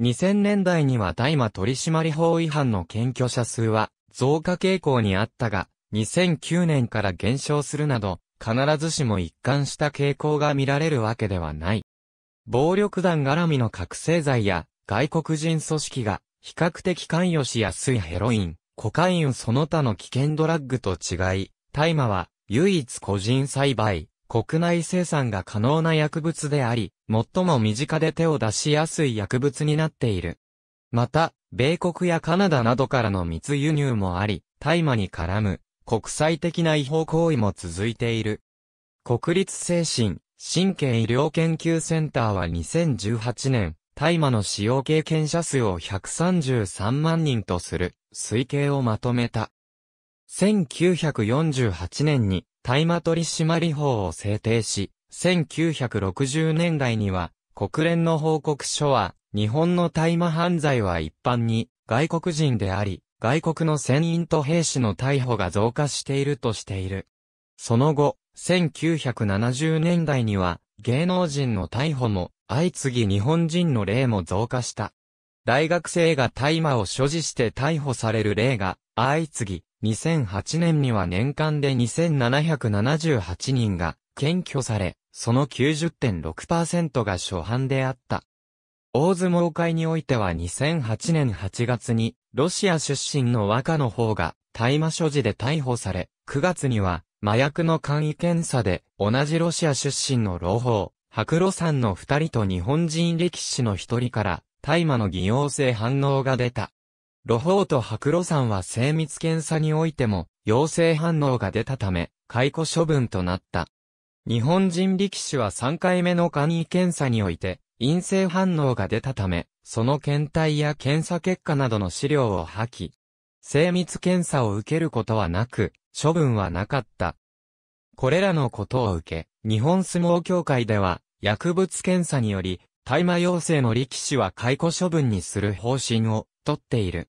Speaker 1: 2000年代には大麻取締法違反の検挙者数は増加傾向にあったが、2009年から減少するなど、必ずしも一貫した傾向が見られるわけではない。暴力団絡みの覚醒剤や外国人組織が比較的関与しやすいヘロイン、コカインその他の危険ドラッグと違い、大麻は唯一個人栽培、国内生産が可能な薬物であり、最も身近で手を出しやすい薬物になっている。また、米国やカナダなどからの密輸入もあり、大麻に絡む国際的な違法行為も続いている。国立精神、神経医療研究センターは2018年、大麻の使用経験者数を133万人とする推計をまとめた。1948年に大麻取締法を制定し、1960年代には国連の報告書は日本の大麻犯罪は一般に外国人であり、外国の船員と兵士の逮捕が増加しているとしている。その後、1970年代には芸能人の逮捕も相次ぎ日本人の例も増加した。大学生が大麻を所持して逮捕される例が相次ぎ、2008年には年間で2778人が検挙され、その90.6%が初犯であった。大相撲会においては2008年8月に、ロシア出身の若の方が大麻所持で逮捕され、9月には麻薬の簡易検査で、同じロシア出身の朗報、白露さんの二人と日本人力士の一人から、大麻の偽陽性反応が出た。露報と白露さんは精密検査においても、陽性反応が出たため、解雇処分となった。日本人力士は3回目の簡易検査において、陰性反応が出たため、その検体や検査結果などの資料を破棄。精密検査を受けることはなく、処分はなかった。これらのことを受け、日本相撲協会では、薬物検査により、大麻陽性の力士は解雇処分にする方針をとっている。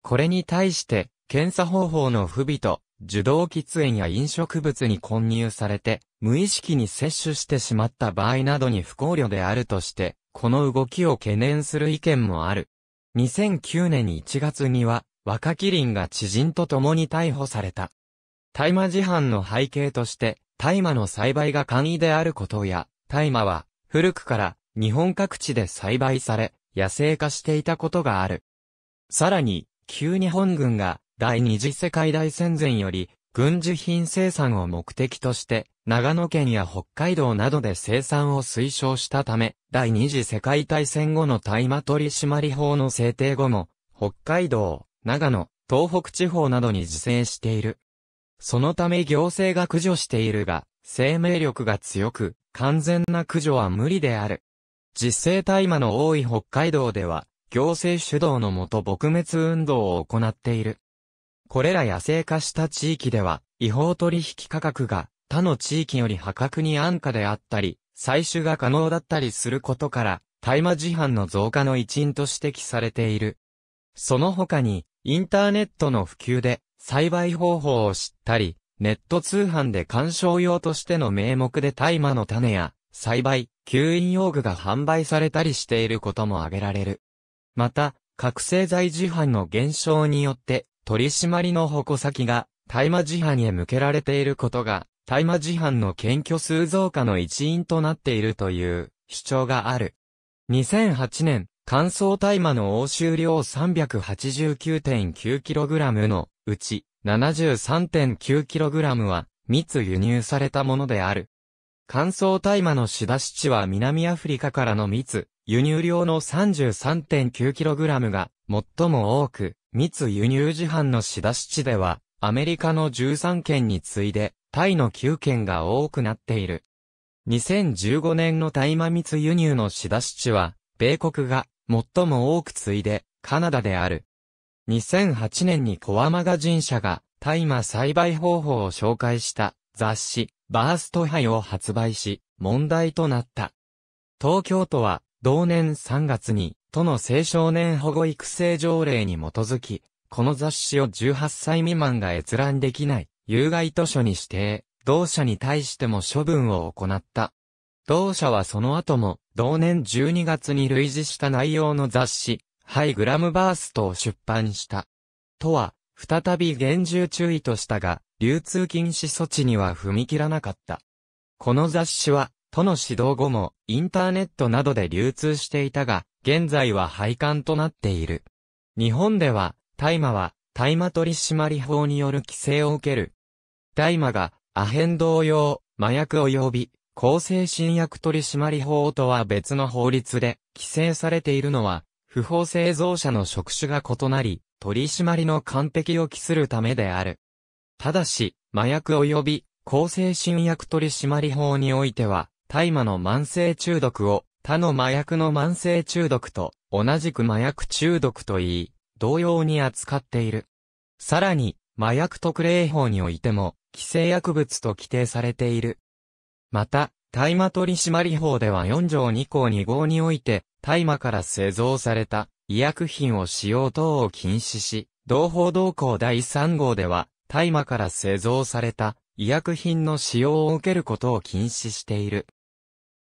Speaker 1: これに対して、検査方法の不備と、受動喫煙や飲食物に混入されて、無意識に摂取してしまった場合などに不考慮であるとして、この動きを懸念する意見もある。2009年1月には、若キリンが知人と共に逮捕された。大麻事犯の背景として、大麻の栽培が簡易であることや、大麻は古くから日本各地で栽培され、野生化していたことがある。さらに、旧日本軍が第二次世界大戦前より軍需品生産を目的として、長野県や北海道などで生産を推奨したため、第二次世界大戦後の大麻取締法の制定後も、北海道、長野、東北地方などに自生している。そのため行政が駆除しているが、生命力が強く、完全な駆除は無理である。実生大麻の多い北海道では、行政主導のもと撲滅運動を行っている。これら野生化した地域では、違法取引価格が他の地域より破格に安価であったり、採取が可能だったりすることから、大麻事犯の増加の一因と指摘されている。その他に、インターネットの普及で、栽培方法を知ったり、ネット通販で鑑賞用としての名目で大麻の種や、栽培、吸引用具が販売されたりしていることも挙げられる。また、覚醒剤事犯の減少によって、取り締まりの矛先が、大麻事犯へ向けられていることが、大麻事犯の検挙数増加の一因となっているという主張がある。2008年、乾燥大麻の押収量 389.9kg のうち 73.9kg は密輸入されたものである。乾燥大麻の仕出し地は南アフリカからの密、輸入量の 33.9kg が最も多く、密輸入時販の仕出し地では、アメリカの13件に次いで、タイの9件が多くなっている。2015年の大麻密輸入の仕出し地は、米国が最も多く次いで、カナダである。2008年にコアマガジン社が大麻栽培方法を紹介した雑誌バーストハイを発売し問題となった。東京都は同年3月に都の青少年保護育成条例に基づきこの雑誌を18歳未満が閲覧できない有害図書に指定、同社に対しても処分を行った。同社はその後も同年12月に類似した内容の雑誌ハイグラムバーストを出版した。とは、再び厳重注意としたが、流通禁止措置には踏み切らなかった。この雑誌は、都の指導後も、インターネットなどで流通していたが、現在は廃刊となっている。日本では、大麻は、大麻取締法による規制を受ける。大麻が、アヘン同様、麻薬及び、抗精神薬取締法とは別の法律で規制されているのは、不法製造者の職種が異なり、取締りの完璧を期するためである。ただし、麻薬及び抗精神薬取締法においては、大麻の慢性中毒を他の麻薬の慢性中毒と同じく麻薬中毒と言い、同様に扱っている。さらに、麻薬特例法においても、規制薬物と規定されている。また、大麻取締法では4条2項2号において、大麻から製造された医薬品を使用等を禁止し、同法同項第3号では、大麻から製造された医薬品の使用を受けることを禁止している。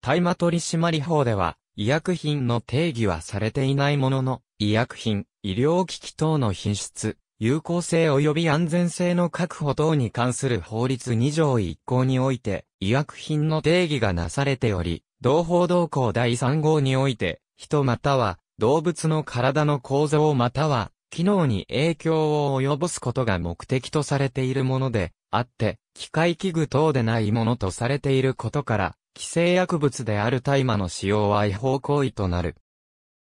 Speaker 1: 大麻取締法では、医薬品の定義はされていないものの、医薬品、医療機器等の品質、有効性及び安全性の確保等に関する法律2条1項において、医薬品の定義がなされており、同法同項第3号において、人または動物の体の構造または機能に影響を及ぼすことが目的とされているものであって、機械器具等でないものとされていることから、規制薬物である大麻の使用は違法行為となる。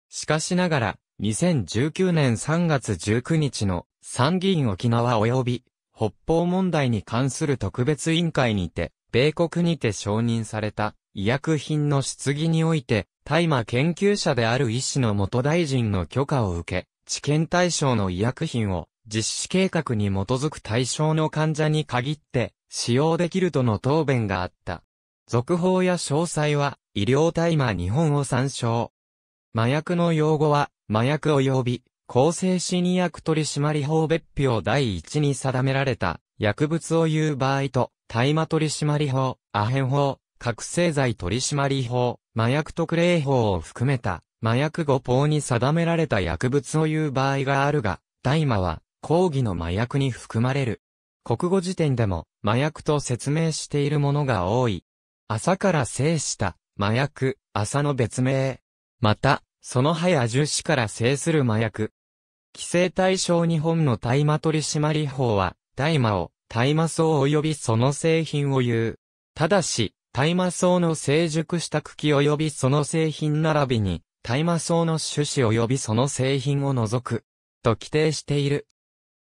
Speaker 1: しかしながら、2019年3月19日の参議院沖縄及び北方問題に関する特別委員会にて、米国にて承認された医薬品の質疑において、大麻研究者である医師の元大臣の許可を受け、治験対象の医薬品を実施計画に基づく対象の患者に限って使用できるとの答弁があった。続報や詳細は医療大麻日本を参照。麻薬の用語は麻薬及び抗精神薬取締法別表第一に定められた薬物を言う場合と大麻取締法、アヘン法、覚醒剤取締法、麻薬特例法を含めた麻薬語法に定められた薬物を言う場合があるが、大麻は講義の麻薬に含まれる。国語辞典でも麻薬と説明しているものが多い。朝から制した麻薬、朝の別名。また、その葉や樹脂から制する麻薬。規制対象日本の大麻取締法は、大麻を大麻草及びその製品を言う。ただし、大麻草の成熟した茎及びその製品並びに、大麻草の種子及びその製品を除く、と規定している。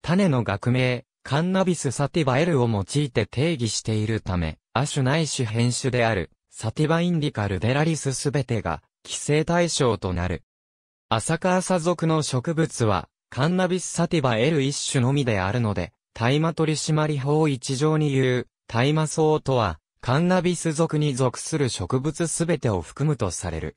Speaker 1: 種の学名、カンナビスサティバエルを用いて定義しているため、亜種ない種変種である、サティバインディカルデラリスすべてが、規制対象となる。アサカアサ属の植物は、カンナビスサティバ L 一種のみであるので、大麻取締法一条に言う、大麻草とは、カンナビス属に属する植物すべてを含むとされる。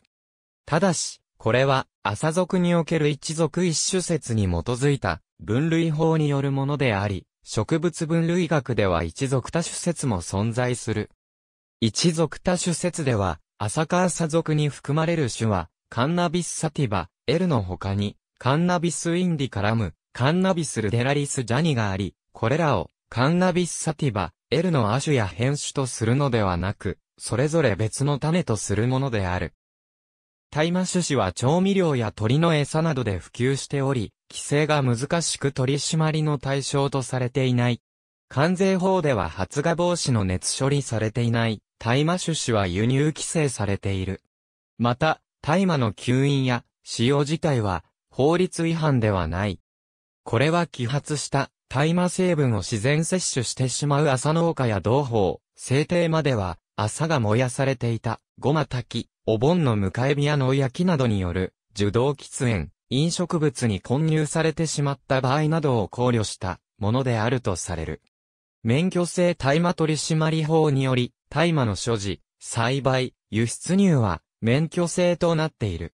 Speaker 1: ただし、これは、朝属における一族一種説に基づいた、分類法によるものであり、植物分類学では一族多種説も存在する。一族多種説では、朝カーサ属に含まれる種は、カンナビスサティバ、L の他に、カンナビスインディカラム、カンナビスルデラリスジャニがあり、これらを、カンナビスサティバ、L の亜種や変種とするのではなく、それぞれ別の種とするものである。大麻種子は調味料や鳥の餌などで普及しており、規制が難しく取り締まりの対象とされていない。関税法では発芽防止の熱処理されていない大麻種子は輸入規制されている。また、大麻の吸引や使用自体は法律違反ではない。これは揮発した大麻成分を自然摂取してしまう朝農家や同胞、制定までは朝が燃やされていた、ごま炊き、お盆の迎え火や野焼きなどによる受動喫煙、飲食物に混入されてしまった場合などを考慮したものであるとされる。免許制大麻取締法により、大麻の所持、栽培、輸出入は免許制となっている。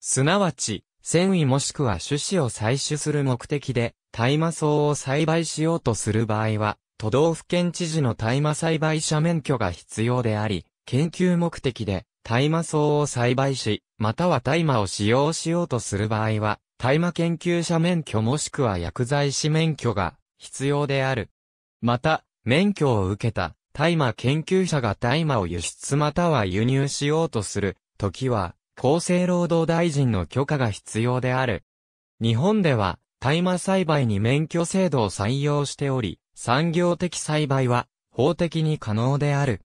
Speaker 1: すなわち、繊維もしくは種子を採取する目的で、大麻草を栽培しようとする場合は、都道府県知事の大麻栽培者免許が必要であり、研究目的で大麻草を栽培し、または大麻を使用しようとする場合は、大麻研究者免許もしくは薬剤師免許が必要である。また、免許を受けた大麻研究者が大麻を輸出または輸入しようとするときは、厚生労働大臣の許可が必要である。日本では、大麻栽培に免許制度を採用しており、産業的栽培は法的に可能である。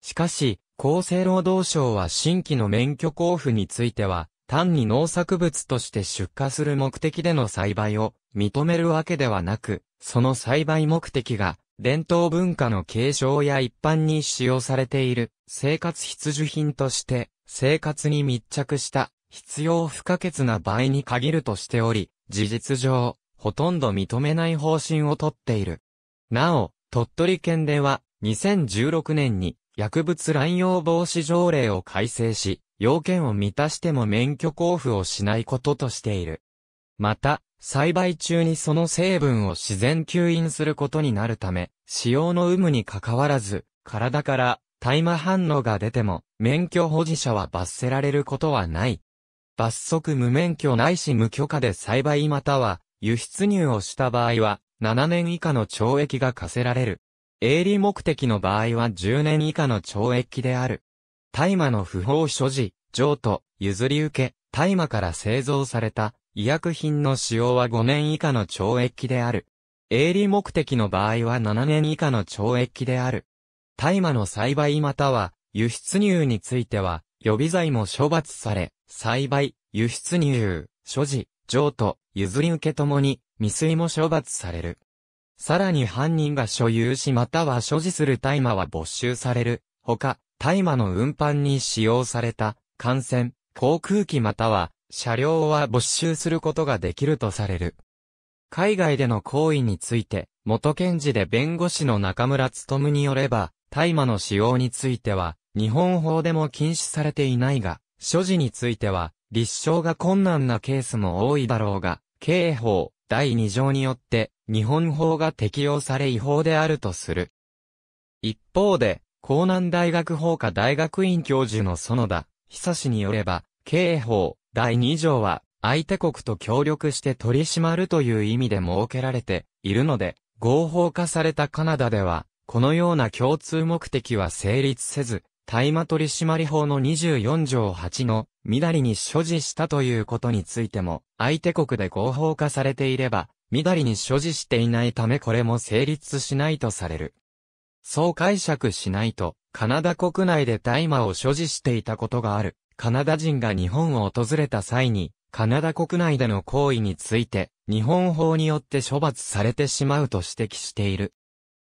Speaker 1: しかし、厚生労働省は新規の免許交付については、単に農作物として出荷する目的での栽培を認めるわけではなく、その栽培目的が伝統文化の継承や一般に使用されている生活必需品として生活に密着した必要不可欠な場合に限るとしており、事実上、ほとんど認めない方針をとっている。なお、鳥取県では2016年に薬物乱用防止条例を改正し、要件を満たしても免許交付をしないこととしている。また、栽培中にその成分を自然吸引することになるため、使用の有無に関わらず、体から大麻反応が出ても、免許保持者は罰せられることはない。罰則無免許ないし無許可で栽培または輸出入をした場合は、7年以下の懲役が課せられる。営利目的の場合は10年以下の懲役である。大麻の不法所持、譲渡、譲り受け、大麻から製造された医薬品の使用は5年以下の懲役である。営利目的の場合は7年以下の懲役である。大麻の栽培または輸出入については予備罪も処罰され、栽培、輸出入、所持、譲渡、譲り受けともに未遂も処罰される。さらに犯人が所有しまたは所持する大麻は没収される。ほか、大麻の運搬に使用された、艦船、航空機または車両は没収することができるとされる。海外での行為について、元検事で弁護士の中村務によれば、大麻の使用については、日本法でも禁止されていないが、所持については、立証が困難なケースも多いだろうが、刑法第2条によって、日本法が適用され違法であるとする。一方で、江南大学法科大学院教授の園田久志によれば、刑法第2条は、相手国と協力して取り締まるという意味で設けられているので、合法化されたカナダでは、このような共通目的は成立せず、大麻取締法の24条8の、みだりに所持したということについても、相手国で合法化されていれば、みだりに所持していないためこれも成立しないとされる。そう解釈しないと、カナダ国内で大麻を所持していたことがある。カナダ人が日本を訪れた際に、カナダ国内での行為について、日本法によって処罰されてしまうと指摘している。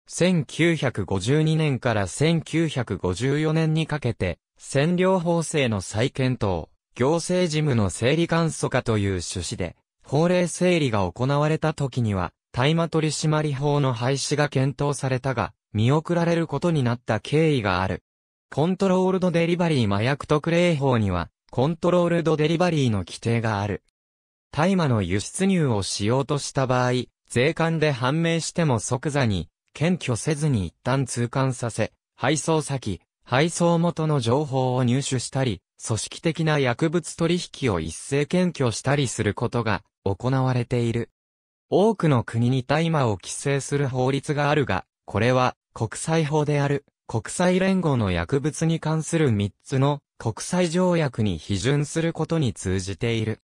Speaker 1: 1952年から1954年にかけて、占領法制の再検討、行政事務の整理簡素化という趣旨で、法令整理が行われた時には、大麻取締法の廃止が検討されたが、見送られることになった経緯がある。コントロールドデリバリー麻薬特例法には、コントロールドデリバリーの規定がある。大麻の輸出入をしようとした場合、税関で判明しても即座に、検挙せずに一旦通関させ、配送先、配送元の情報を入手したり、組織的な薬物取引を一斉検挙したりすることが行われている。多くの国に大麻を規制する法律があるが、これは国際法である国際連合の薬物に関する3つの国際条約に批准することに通じている。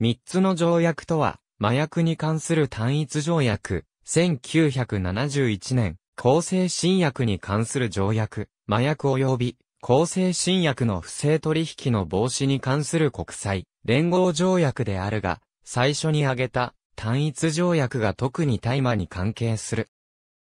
Speaker 1: 3つの条約とは、麻薬に関する単一条約、1971年、抗生新薬に関する条約、麻薬及び抗生新薬の不正取引の防止に関する国際連合条約であるが、最初に挙げた単一条約が特に大麻に関係する。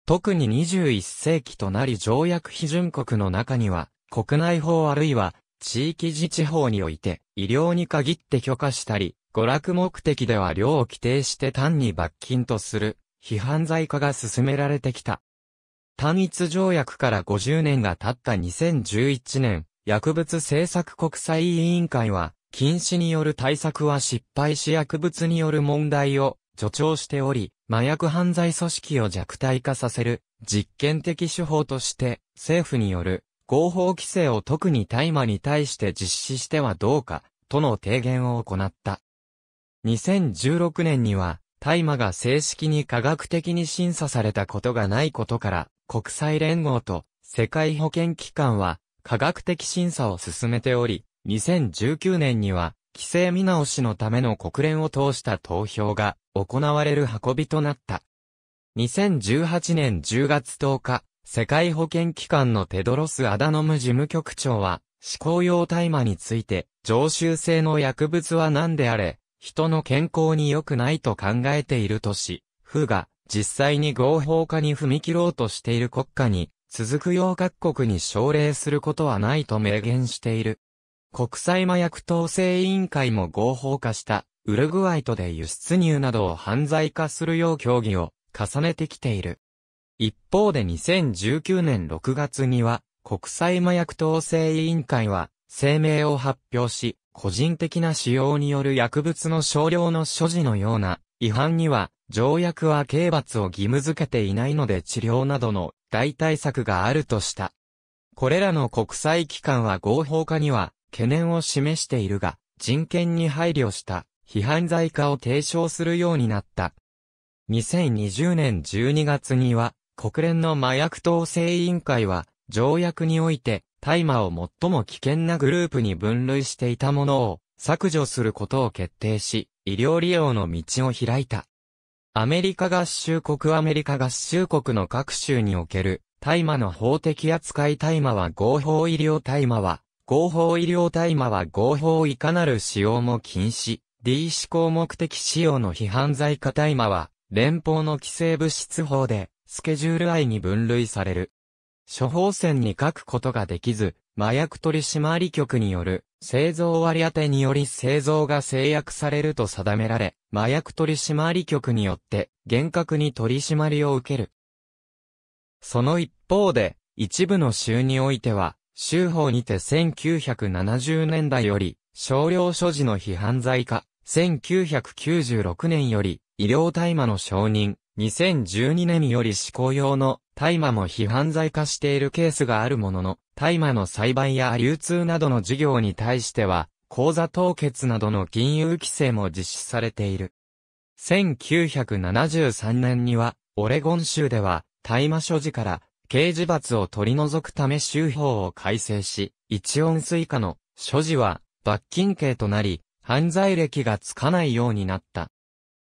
Speaker 1: 特に21世紀となり条約批准国の中には、国内法あるいは地域自治法において医療に限って許可したり、娯楽目的では量を規定して単に罰金とする、批判罪化が進められてきた。単一条約から50年が経った2011年、薬物政策国際委員会は、禁止による対策は失敗し薬物による問題を助長しており、麻薬犯罪組織を弱体化させる実験的手法として政府による合法規制を特に大麻に対して実施してはどうかとの提言を行った。2016年には大麻が正式に科学的に審査されたことがないことから国際連合と世界保健機関は科学的審査を進めており、2019年には規制見直しのための国連を通した投票が行われる運びとなった。2018年10月10日、世界保健機関のテドロス・アダノム事務局長は、思考用大麻について、常習性の薬物は何であれ、人の健康に良くないと考えているとし、府が実際に合法化に踏み切ろうとしている国家に、続くよう各国に奨励することはないと明言している。国際麻薬統制委員会も合法化したウルグアイとで輸出入などを犯罪化するよう協議を重ねてきている。一方で2019年6月には国際麻薬統制委員会は声明を発表し、個人的な使用による薬物の少量の所持のような違反には条約は刑罰を義務付けていないので治療などの代替策があるとした。これらの国際機関は合法化には懸念を示しているが、人権に配慮した批判罪化を提唱するようになった。2020年12月には、国連の麻薬統制委員会は、条約において、大麻を最も危険なグループに分類していたものを削除することを決定し、医療利用の道を開いた。アメリカ合衆国アメリカ合衆国の各州における大麻の法的扱い大麻は合法医療大麻は合法医療大麻は合法いかなる使用も禁止。D 思考目的使用の批判罪化大麻は、連邦の規制物質法で、スケジュール I に分類される。処方箋に書くことができず、麻薬取締局による製造割り当てにより製造が制約されると定められ、麻薬取締局によって厳格に取り締まりを受ける。その一方で、一部の州においては、州法にて1970年代より、少量所持の批判罪化、1996年より、医療大麻の承認、2012年より施行用の大麻も批判罪化しているケースがあるものの、大麻の栽培や流通などの事業に対しては、口座凍結などの金融規制も実施されている。1973年には、オレゴン州では、大麻所持から刑事罰を取り除くため州法を改正し、1オンス以下の所持は罰金刑となり、犯罪歴がつかないようになった。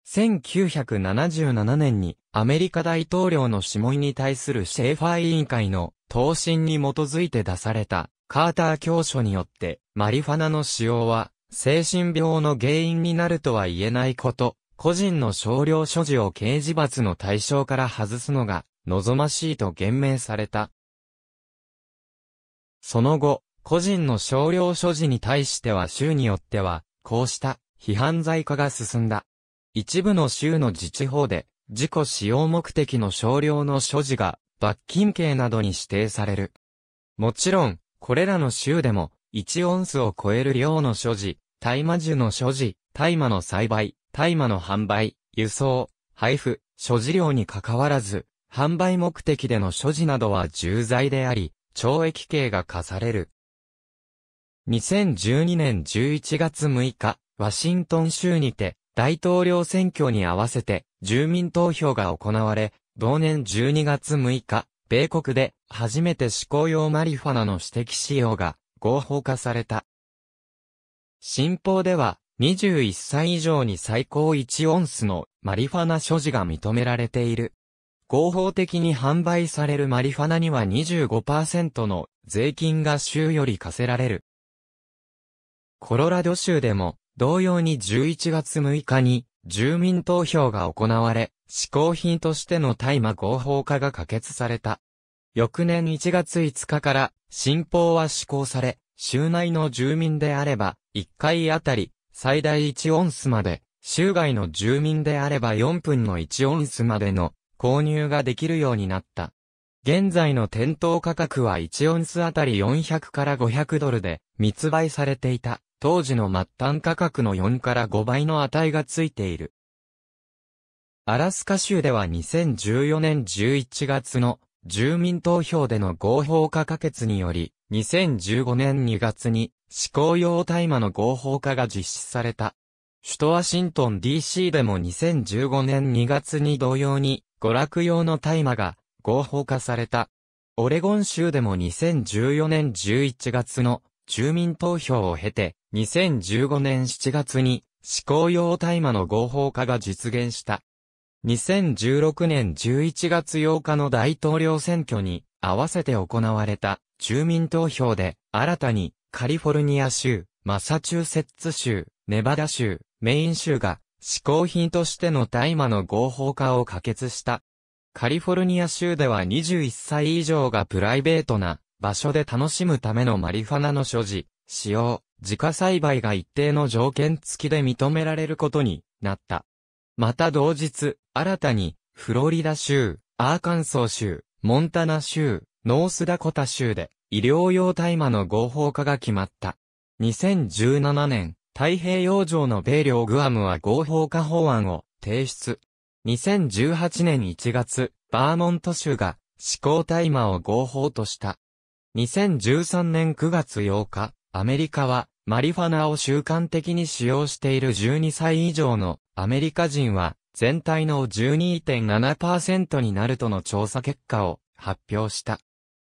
Speaker 1: 1977年にアメリカ大統領の諮問に対するシェーファー委員会の答申に基づいて出されたカーター教書によってマリファナの使用は精神病の原因になるとは言えないこと、個人の少量所持を刑事罰の対象から外すのが望ましいと言明された。その後、個人の少量所持に対しては州によっては、こうした批判罪化が進んだ。一部の州の自治法で、自己使用目的の少量の所持が、罰金刑などに指定される。もちろん、これらの州でも、1オンスを超える量の所持、大麻樹の所持、大麻の栽培、大麻の販売、輸送、配布、所持量に関わらず、販売目的での所持などは重罪であり、懲役刑が課される。2012年11月6日、ワシントン州にて、大統領選挙に合わせて、住民投票が行われ、同年12月6日、米国で初めて施行用マリファナの指摘使用が合法化された。新法では、21歳以上に最高1オンスのマリファナ所持が認められている。合法的に販売されるマリファナには25%の税金が州より課せられる。コロラド州でも同様に11月6日に住民投票が行われ、施行品としての大麻合法化が可決された。翌年1月5日から新法は施行され、州内の住民であれば、1回あたり最大1オンスまで、州外の住民であれば4分の1オンスまでの購入ができるようになった。現在の店頭価格は1オンスあたり400から500ドルで密売されていた。当時の末端価格の4から5倍の値がついている。アラスカ州では2014年11月の住民投票での合法化可決により、2015年2月に施行用大麻の合法化が実施された。首都ワシントン DC でも2015年2月に同様に娯楽用の大麻が合法化された。オレゴン州でも2014年11月の住民投票を経て、2015年7月に、施行用大麻の合法化が実現した。2016年11月8日の大統領選挙に合わせて行われた住民投票で新たにカリフォルニア州、マサチューセッツ州、ネバダ州、メイン州が施行品としての大麻の合法化を可決した。カリフォルニア州では21歳以上がプライベートな場所で楽しむためのマリファナの所持、使用、自家栽培が一定の条件付きで認められることになった。また同日、新たに、フロリダ州、アーカンソー州、モンタナ州、ノースダコタ州で、医療用大麻の合法化が決まった。2017年、太平洋上の米領グアムは合法化法案を提出。2018年1月、バーモント州が施行大麻を合法とした。2013年9月8日、アメリカは、マリファナを習慣的に使用している12歳以上のアメリカ人は、全体の12.7%になるとの調査結果を発表した。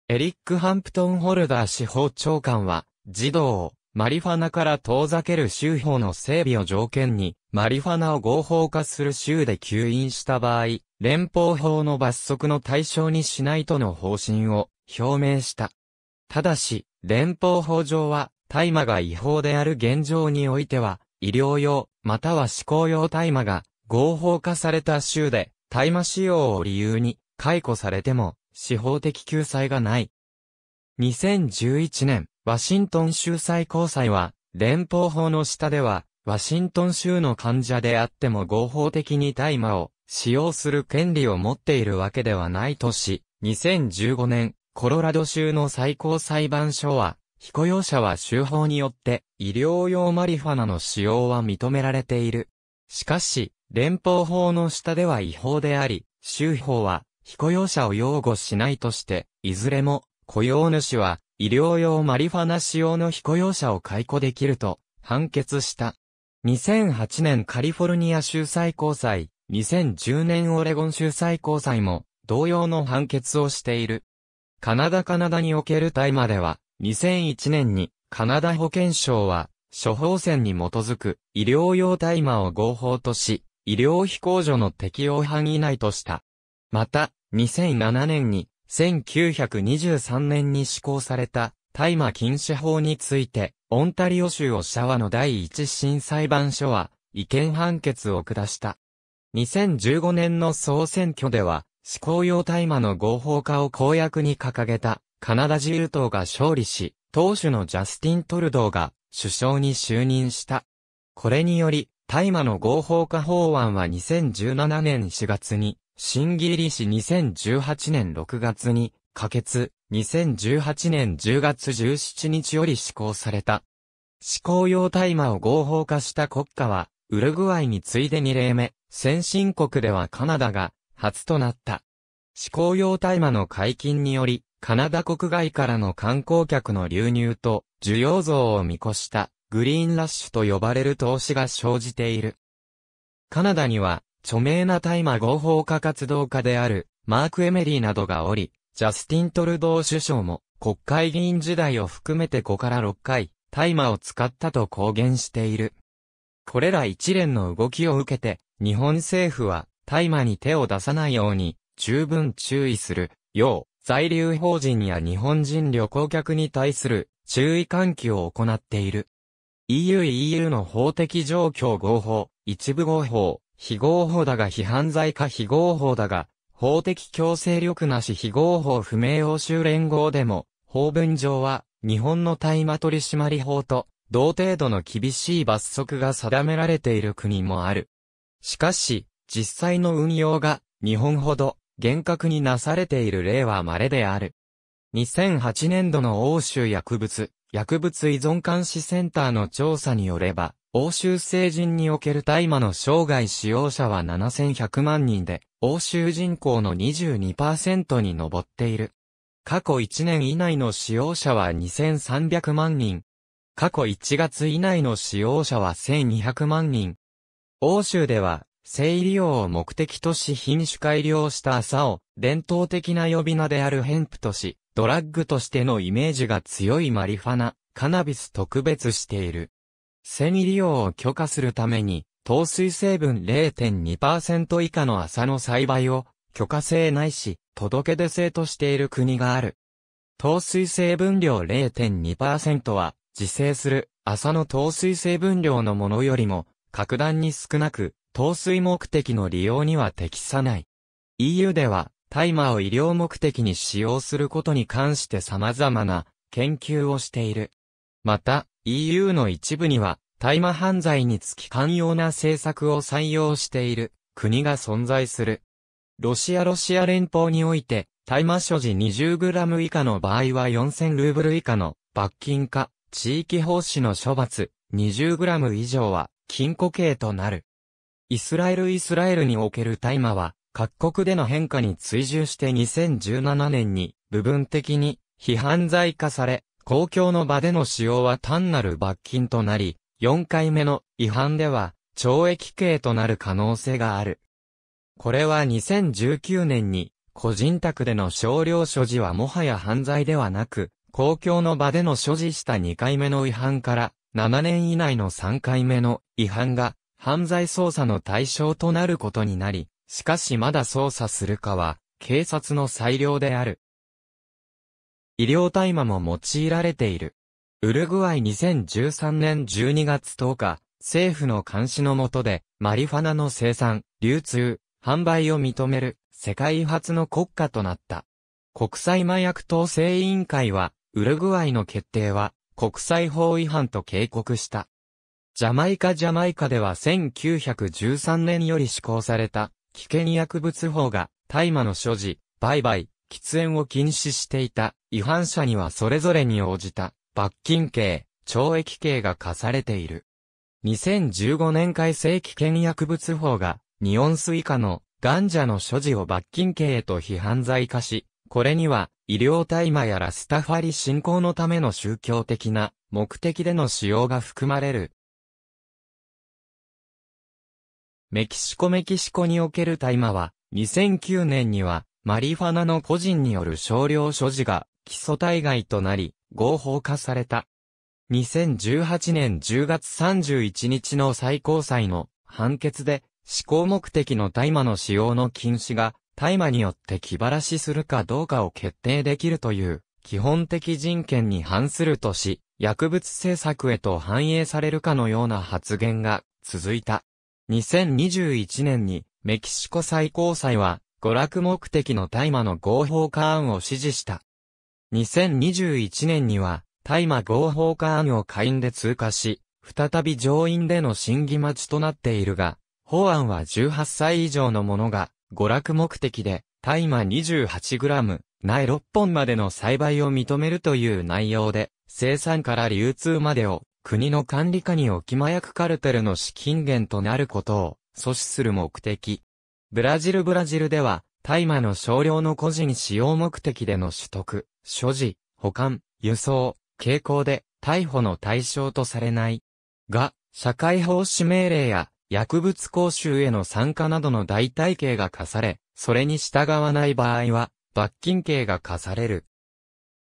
Speaker 1: エリック・ハンプトン・ホルダー司法長官は、児童をマリファナから遠ざける州法の整備を条件に、マリファナを合法化する州で吸引した場合、連邦法の罰則の対象にしないとの方針を表明した。ただし、連邦法上は、大麻が違法である現状においては、医療用、または施行用大麻が合法化された州で、大麻使用を理由に解雇されても、司法的救済がない。2011年、ワシントン州最高裁は、連邦法の下では、ワシントン州の患者であっても合法的に大麻を使用する権利を持っているわけではないとし、2015年、コロラド州の最高裁判所は、被雇用者は州法によって医療用マリファナの使用は認められている。しかし、連邦法の下では違法であり、州法は被雇用者を擁護しないとして、いずれも雇用主は医療用マリファナ使用の被雇用者を解雇できると判決した。2008年カリフォルニア州最高裁、2010年オレゴン州最高裁も同様の判決をしている。カナダカナダにおける大麻では、2001年にカナダ保健省は、処方箋に基づく医療用大麻を合法とし、医療費控除の適用範囲内とした。また、2007年に、1923年に施行された大麻禁止法について、オンタリオ州オシャワの第一審裁判所は、違憲判決を下した。2015年の総選挙では、施行用大麻の合法化を公約に掲げたカナダ自由党が勝利し、党首のジャスティン・トルドーが首相に就任した。これにより、大麻の合法化法案は2017年4月に、審議入りし2018年6月に、可決、2018年10月17日より施行された。施行用大麻を合法化した国家は、ウルグアイに次いで2例目、先進国ではカナダが初となった。施行用大麻の解禁により、カナダ国外からの観光客の流入と需要増を見越したグリーンラッシュと呼ばれる投資が生じている。カナダには著名な大麻合法化活動家であるマーク・エメリーなどがおり、ジャスティン・トルドー首相も国会議員時代を含めて5から6回大麻を使ったと公言している。これら一連の動きを受けて、日本政府は大麻に手を出さないように十分注意するよう在留邦人や日本人旅行客に対する注意喚起を行っている。EU-EU の法的状況合法、一部合法、非合法だが非犯罪か非合法だが、法的強制力なし非合法不明欧州連合でも、法文上は、日本の大麻取締法と、同程度の厳しい罰則が定められている国もある。しかし、実際の運用が、日本ほど、厳格になされている例は稀である。2008年度の欧州薬物、薬物依存監視センターの調査によれば、欧州成人における大麻の生涯使用者は7100万人で、欧州人口の22%に上っている。過去1年以内の使用者は2300万人。過去1月以内の使用者は1200万人。欧州では、性利用を目的とし品種改良した朝を伝統的な呼び名であるヘンプとし、ドラッグとしてのイメージが強いマリファナ、カナビス特別している。セミ利用を許可するために、糖水成分0.2%以下の朝の栽培を許可制ないし、届け出制としている国がある。糖水成分量0.2%は、自生する朝の糖水成分量のものよりも、格段に少なく、糖水目的の利用には適さない。EU では、大麻を医療目的に使用することに関して様々な研究をしている。また、EU の一部には、大麻犯罪につき寛容な政策を採用している国が存在する。ロシアロシア連邦において、大麻所持 20g 以下の場合は4000ルーブル以下の罰金か、地域奉仕の処罰、20g 以上は禁錮刑となる。イスラエル・イスラエルにおける大麻は、各国での変化に追従して2017年に部分的に批判罪化され、公共の場での使用は単なる罰金となり、4回目の違反では懲役刑となる可能性がある。これは2019年に個人宅での少量所持はもはや犯罪ではなく、公共の場での所持した2回目の違反から7年以内の3回目の違反が犯罪捜査の対象となることになり、しかしまだ捜査するかは、警察の裁量である。医療大麻も用いられている。ウルグアイ2013年12月10日、政府の監視の下で、マリファナの生産、流通、販売を認める、世界初の国家となった。国際麻薬統制委員会は、ウルグアイの決定は、国際法違反と警告した。ジャマイカジャマイカでは1913年より施行された危険薬物法が大麻の所持、売買、喫煙を禁止していた違反者にはそれぞれに応じた罰金刑、懲役刑が課されている。2015年改正危険薬物法が2オンス以下のガンジャの所持を罰金刑へと批判罪化し、これには医療大麻やラスタファリ信仰のための宗教的な目的での使用が含まれる。メキシコメキシコにおける大麻は、2009年には、マリファナの個人による少量所持が基礎体外となり、合法化された。2018年10月31日の最高裁の判決で、思考目的の大麻の使用の禁止が、大麻によって気晴らしするかどうかを決定できるという、基本的人権に反するとし、薬物政策へと反映されるかのような発言が続いた。2021年にメキシコ最高裁は娯楽目的の大麻の合法化案を指示した。2021年には大麻合法化案を下院で通過し、再び上院での審議待ちとなっているが、法案は18歳以上の者が、娯楽目的で、大麻 28g、苗6本までの栽培を認めるという内容で、生産から流通までを、国の管理下に置き麻薬カルテルの資金源となることを、阻止する目的。ブラジルブラジルでは、大麻の少量の個人使用目的での取得、所持、保管、輸送、傾向で逮捕の対象とされない。が、社会奉仕命令や薬物講習への参加などの代替刑が課され、それに従わない場合は、罰金刑が課される。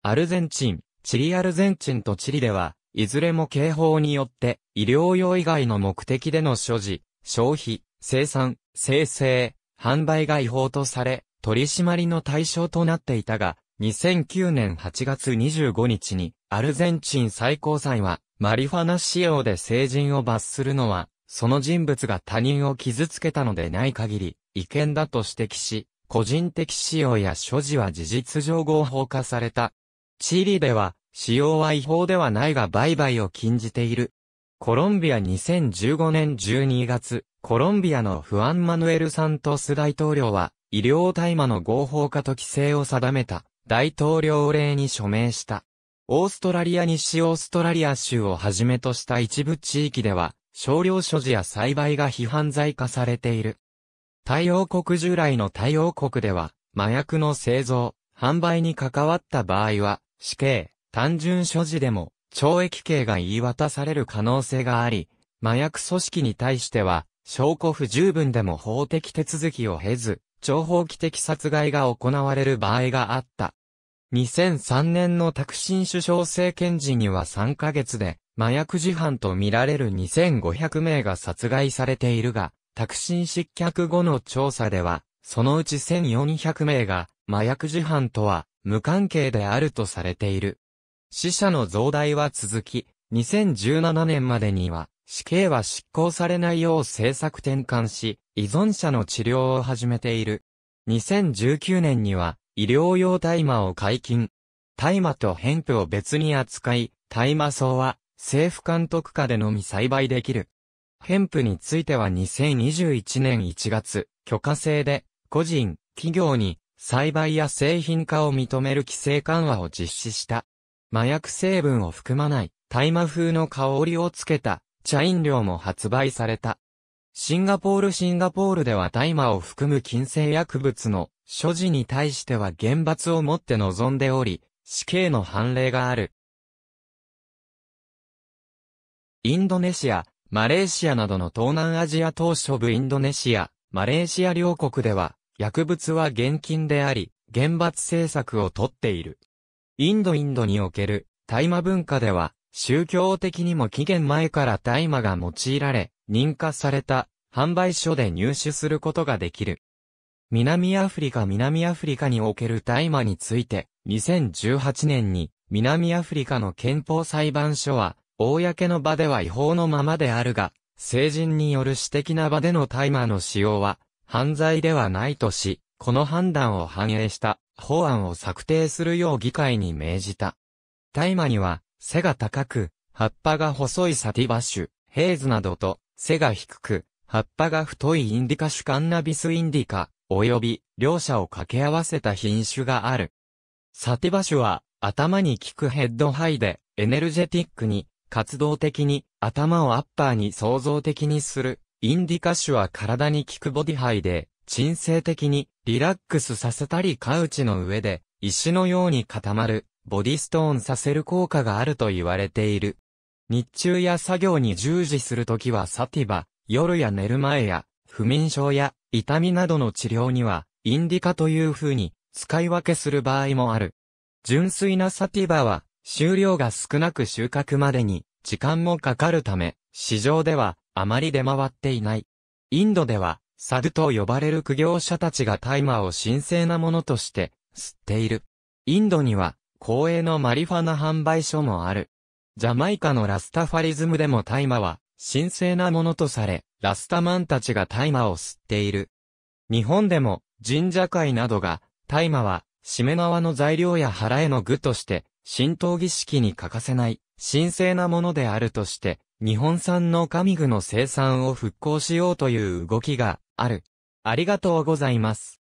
Speaker 1: アルゼンチン、チリアルゼンチンとチリでは、いずれも刑法によって医療用以外の目的での所持、消費、生産、生成、販売が違法とされ、取り締まりの対象となっていたが、2009年8月25日に、アルゼンチン最高裁は、マリファナ使用で成人を罰するのは、その人物が他人を傷つけたのでない限り、違憲だと指摘し、個人的使用や所持は事実上合法化された。チリでは、使用は違法ではないが売買を禁じている。コロンビア2015年12月、コロンビアのフアン・マヌエル・サントス大統領は、医療大麻の合法化と規制を定めた大統領令に署名した。オーストラリア西オーストラリア州をはじめとした一部地域では、少量所持や栽培が非犯罪化されている。太陽国従来の太陽国では、麻薬の製造、販売に関わった場合は、死刑、単純所持でも、懲役刑が言い渡される可能性があり、麻薬組織に対しては、証拠不十分でも法的手続きを経ず、超法規的殺害が行われる場合があった。2003年のタクシン首相政権時には3ヶ月で麻薬事犯とみられる2500名が殺害されているが、タクシン失脚後の調査では、そのうち1400名が麻薬事犯とは無関係であるとされている。死者の増大は続き、2017年までには死刑は執行されないよう政策転換し、依存者の治療を始めている。2019年には、医療用大麻を解禁。大麻とヘンプを別に扱い、大麻草は政府監督下でのみ栽培できる。ヘンプについては2021年1月、許可制で、個人、企業に、栽培や製品化を認める規制緩和を実施した。麻薬成分を含まない、大麻風の香りをつけた、茶飲料も発売された。シンガポールシンガポールでは大麻を含む禁制薬物の所持に対しては厳罰をもって望んでおり、死刑の判例がある。インドネシア、マレーシアなどの東南アジア島諸部インドネシア、マレーシア両国では、薬物は厳禁であり、厳罰政策をとっている。インドインドにおける大麻文化では、宗教的にも期限前から大麻が用いられ、認可された販売所で入手することができる。南アフリカ南アフリカにおける大麻について、2018年に南アフリカの憲法裁判所は、公の場では違法のままであるが、成人による私的な場での大麻の使用は、犯罪ではないとし、この判断を反映した法案を策定するよう議会に命じた。大麻には、背が高く、葉っぱが細いサティバッシュ、ヘーズなどと、背が低く、葉っぱが太いインディカ種カンナビスインディカ、及び、両者を掛け合わせた品種がある。サティバ種は、頭に効くヘッドハイで、エネルジェティックに、活動的に、頭をアッパーに創造的にする。インディカ種は体に効くボディハイで、鎮静的に、リラックスさせたりカウチの上で、石のように固まる。ボディストーンさせる効果があると言われている。日中や作業に従事するときはサティバ、夜や寝る前や、不眠症や痛みなどの治療には、インディカという風に使い分けする場合もある。純粋なサティバは、収量が少なく収穫までに時間もかかるため、市場ではあまり出回っていない。インドでは、サドと呼ばれる苦行者たちが大麻を神聖なものとして吸っている。インドには公営のマリファナ販売所もある。ジャマイカのラスタファリズムでも大麻は神聖なものとされ、ラスタマンたちが大麻を吸っている。日本でも神社会などが大麻はしめ縄の材料や腹への具として神道儀式に欠かせない神聖なものであるとして日本産の紙具の生産を復興しようという動きがある。ありがとうございます。